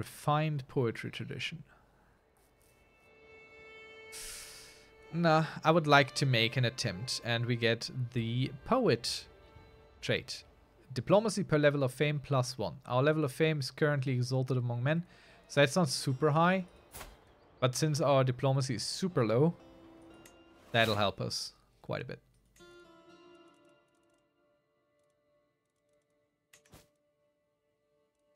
Refined poetry tradition. Nah, I would like to make an attempt and we get the poet trait. Diplomacy per level of fame plus one. Our level of fame is currently exalted among men, so it's not super high. But since our diplomacy is super low, that'll help us quite a bit.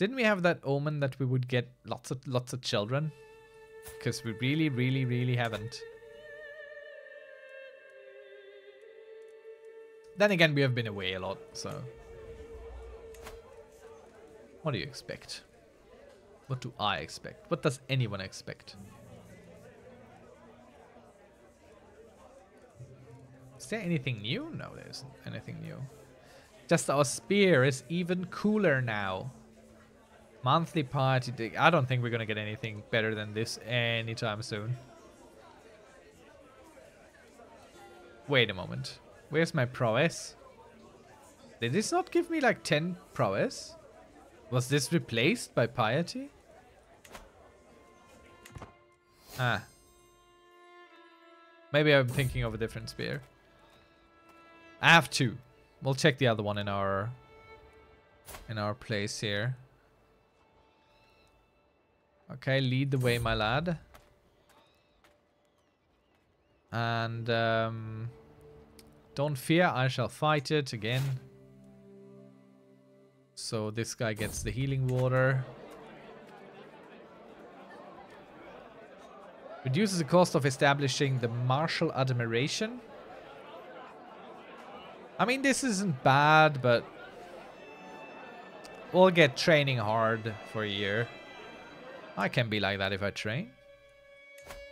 Didn't we have that omen that we would get lots of lots of children? Because we really, really, really haven't. Then again, we have been away a lot, so... What do you expect? What do I expect? What does anyone expect? Is there anything new? No, there isn't anything new. Just our spear is even cooler now. Monthly piety dig. I don't think we're gonna get anything better than this anytime soon. Wait a moment. Where's my prowess? Did this not give me like 10 prowess? Was this replaced by piety? Ah. Maybe I'm thinking of a different spear. I have two. We'll check the other one in our in our place here. Okay, lead the way, my lad. And um, don't fear, I shall fight it again. So this guy gets the healing water. Reduces the cost of establishing the martial admiration. I mean, this isn't bad, but we'll get training hard for a year. I can be like that if I train.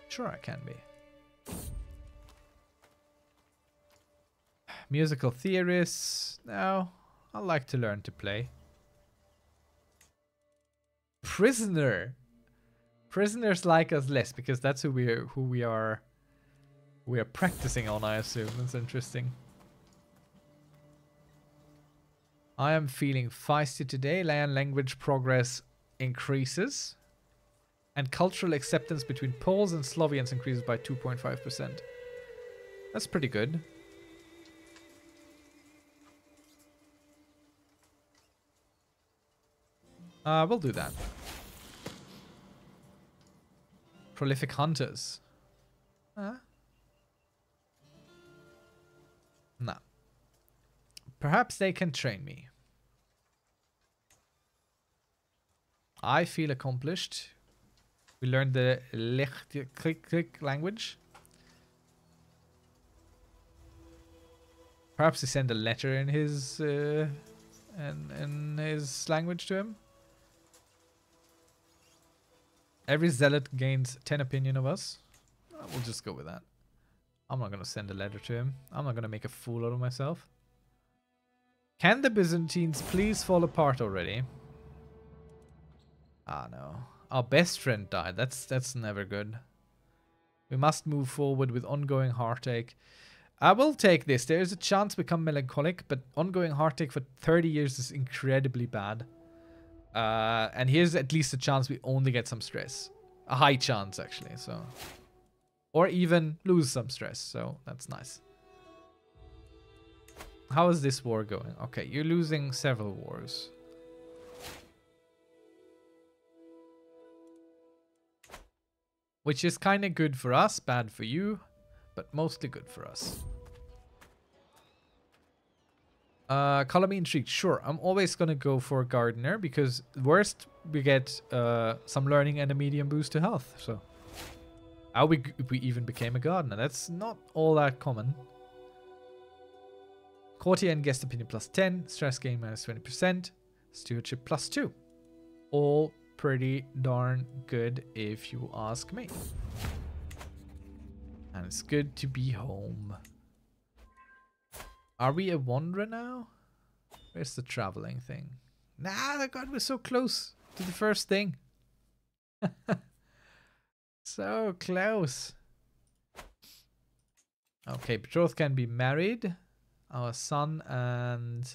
Sure, I can be. Musical theorists. No, I like to learn to play. Prisoner. Prisoners like us less because that's who we are, who we are we are practicing on, I assume. That's interesting. I am feeling feisty today. Land language progress increases. And cultural acceptance between Poles and Slovians increases by 2.5%. That's pretty good. Uh, we'll do that. Prolific hunters. Huh? No. Perhaps they can train me. I feel accomplished. We learned the Lechitic language. Perhaps he sent a letter in his uh, in, in his language to him. Every zealot gains 10 opinion of us. Uh, We'll just go with that. I'm not going to send a letter to him. I'm not going to make a fool out of myself. Can the Byzantines please fall apart already? Ah, no. Our best friend died. That's that's never good. We must move forward with ongoing heartache. I will take this. There is a chance become melancholic, but ongoing heartache for 30 years is incredibly bad. Uh, and here's at least a chance we only get some stress. A high chance, actually, so... Or even lose some stress, so that's nice. How is this war going? Okay, you're losing several wars. Which is kind of good for us, bad for you, but mostly good for us. Uh, color me intrigued. Sure, I'm always gonna go for a gardener because worst we get uh, some learning and a medium boost to health. So, how we we even became a gardener? That's not all that common. Courtier and guest opinion plus 10, stress gain minus 20%, stewardship plus 2. All pretty darn good if you ask me. And it's good to be home. Are we a wanderer now? Where's the traveling thing? Nah, God, we're so close to the first thing. so close. Okay, betrothed can be married. Our son and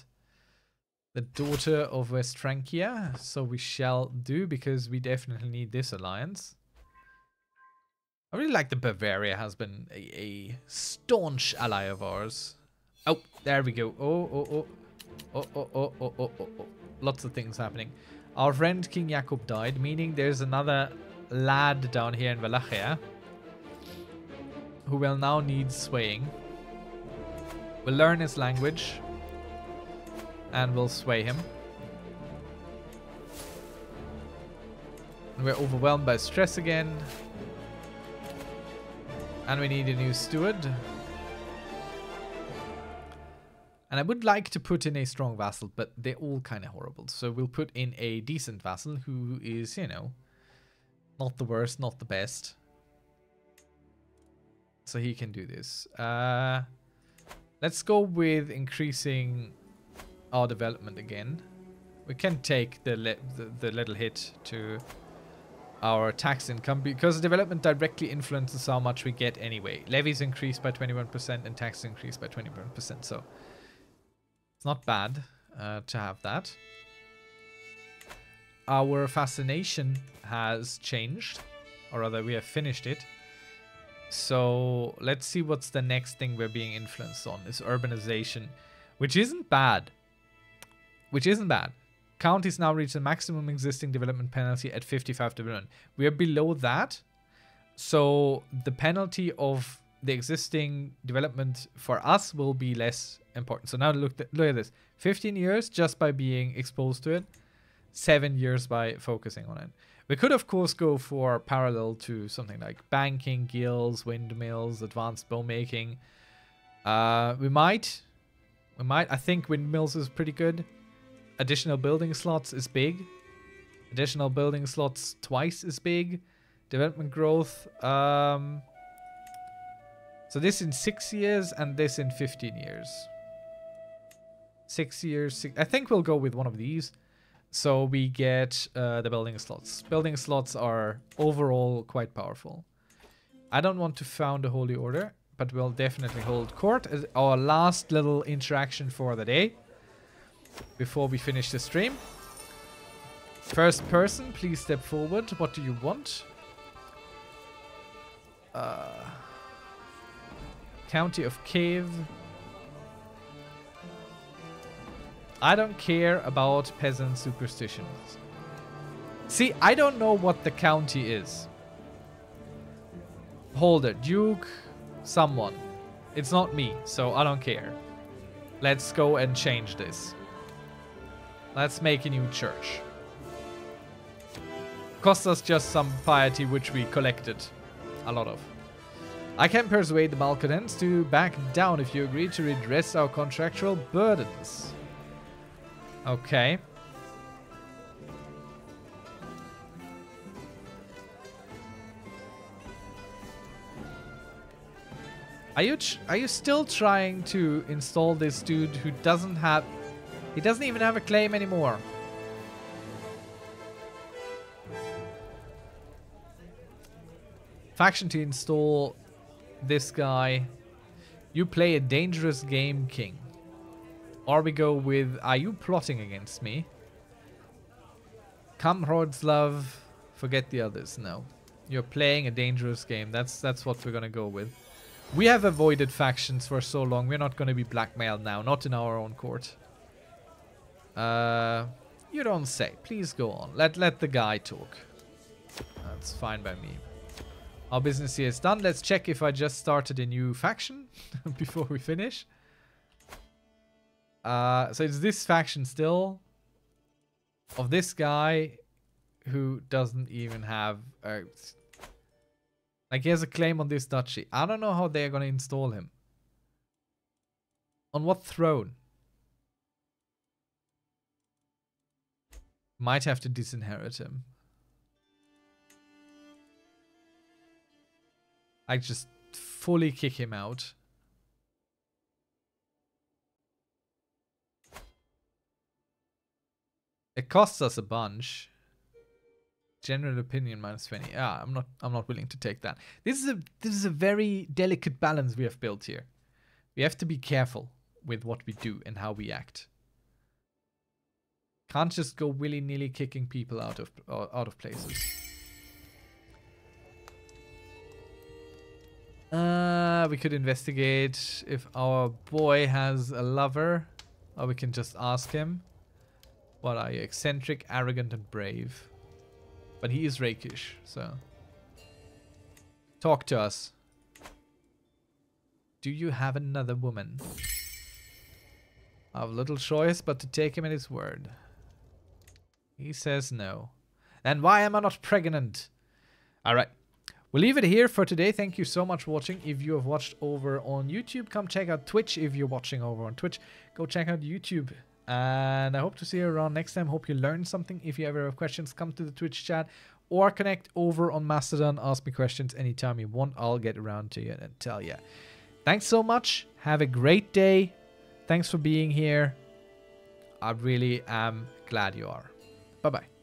the daughter of West Francia. So we shall do because we definitely need this alliance. I really like that Bavaria has been a, a staunch ally of ours. Oh, there we go. Oh, oh, oh. Oh, oh, oh, oh, oh, oh, oh. Lots of things happening. Our friend King Jakob died, meaning there's another lad down here in Wallachia who will now need swaying. We'll learn his language and we'll sway him. We're overwhelmed by stress again. And we need a new steward. And I would like to put in a strong vassal, but they're all kind of horrible. So we'll put in a decent vassal who is, you know, not the worst, not the best. So he can do this. Uh, let's go with increasing our development again. We can take the, the, the little hit to our tax income because development directly influences how much we get anyway. Levies increase by 21% and tax increase by 21%. So it's not bad uh, to have that. Our fascination has changed, or rather we have finished it. So let's see what's the next thing we're being influenced on is urbanization, which isn't bad. Which isn't bad. Counties now reach the maximum existing development penalty at 55 development. We are below that. So the penalty of the existing development for us will be less important. So now look, look at this. 15 years just by being exposed to it. 7 years by focusing on it. We could, of course, go for parallel to something like banking, guilds, windmills, advanced bow making. Uh, we might. We might. I think windmills is pretty good. Additional building slots is big. Additional building slots twice is big. Development growth. Um, so this in 6 years and this in 15 years. 6 years. Six, I think we'll go with one of these. So we get uh, the building slots. Building slots are overall quite powerful. I don't want to found a holy order, but we'll definitely hold court our last little interaction for the day before we finish the stream. First person, please step forward. What do you want? Uh, County of Cave. I don't care about peasant superstitions. See, I don't know what the county is. Holder, Duke, someone. It's not me, so I don't care. Let's go and change this. Let's make a new church. Cost us just some piety which we collected. A lot of. I can persuade the Malkadens to back down if you agree to redress our contractual burdens. Okay. Are you are you still trying to install this dude who doesn't have he doesn't even have a claim anymore? Faction to install this guy. You play a dangerous game, King. Or we go with, are you plotting against me? Come, Hrodslav. Forget the others. No. You're playing a dangerous game. That's that's what we're gonna go with. We have avoided factions for so long. We're not gonna be blackmailed now. Not in our own court. Uh, you don't say. Please go on. Let let the guy talk. That's fine by me. Our business here is done. Let's check if I just started a new faction before we finish. Uh, so it's this faction still of this guy who doesn't even have a, like he has a claim on this duchy. I don't know how they're gonna install him. On what throne? Might have to disinherit him. I just fully kick him out. It costs us a bunch. General opinion minus 20. Yeah, I'm not I'm not willing to take that. This is a this is a very delicate balance we have built here. We have to be careful with what we do and how we act. Can't just go willy-nilly kicking people out of uh, out of places. Uh, we could investigate if our boy has a lover. Or we can just ask him. What are you? Eccentric, arrogant, and brave. But he is rakish, so... Talk to us. Do you have another woman? I have little choice but to take him at his word. He says no. Then why am I not pregnant? Alright. We'll leave it here for today. Thank you so much for watching. If you have watched over on YouTube, come check out Twitch. If you're watching over on Twitch, go check out YouTube. And I hope to see you around next time. Hope you learned something. If you ever have questions, come to the Twitch chat or connect over on Mastodon. Ask me questions anytime you want. I'll get around to you and tell you. Thanks so much. Have a great day. Thanks for being here. I really am glad you are. Bye bye.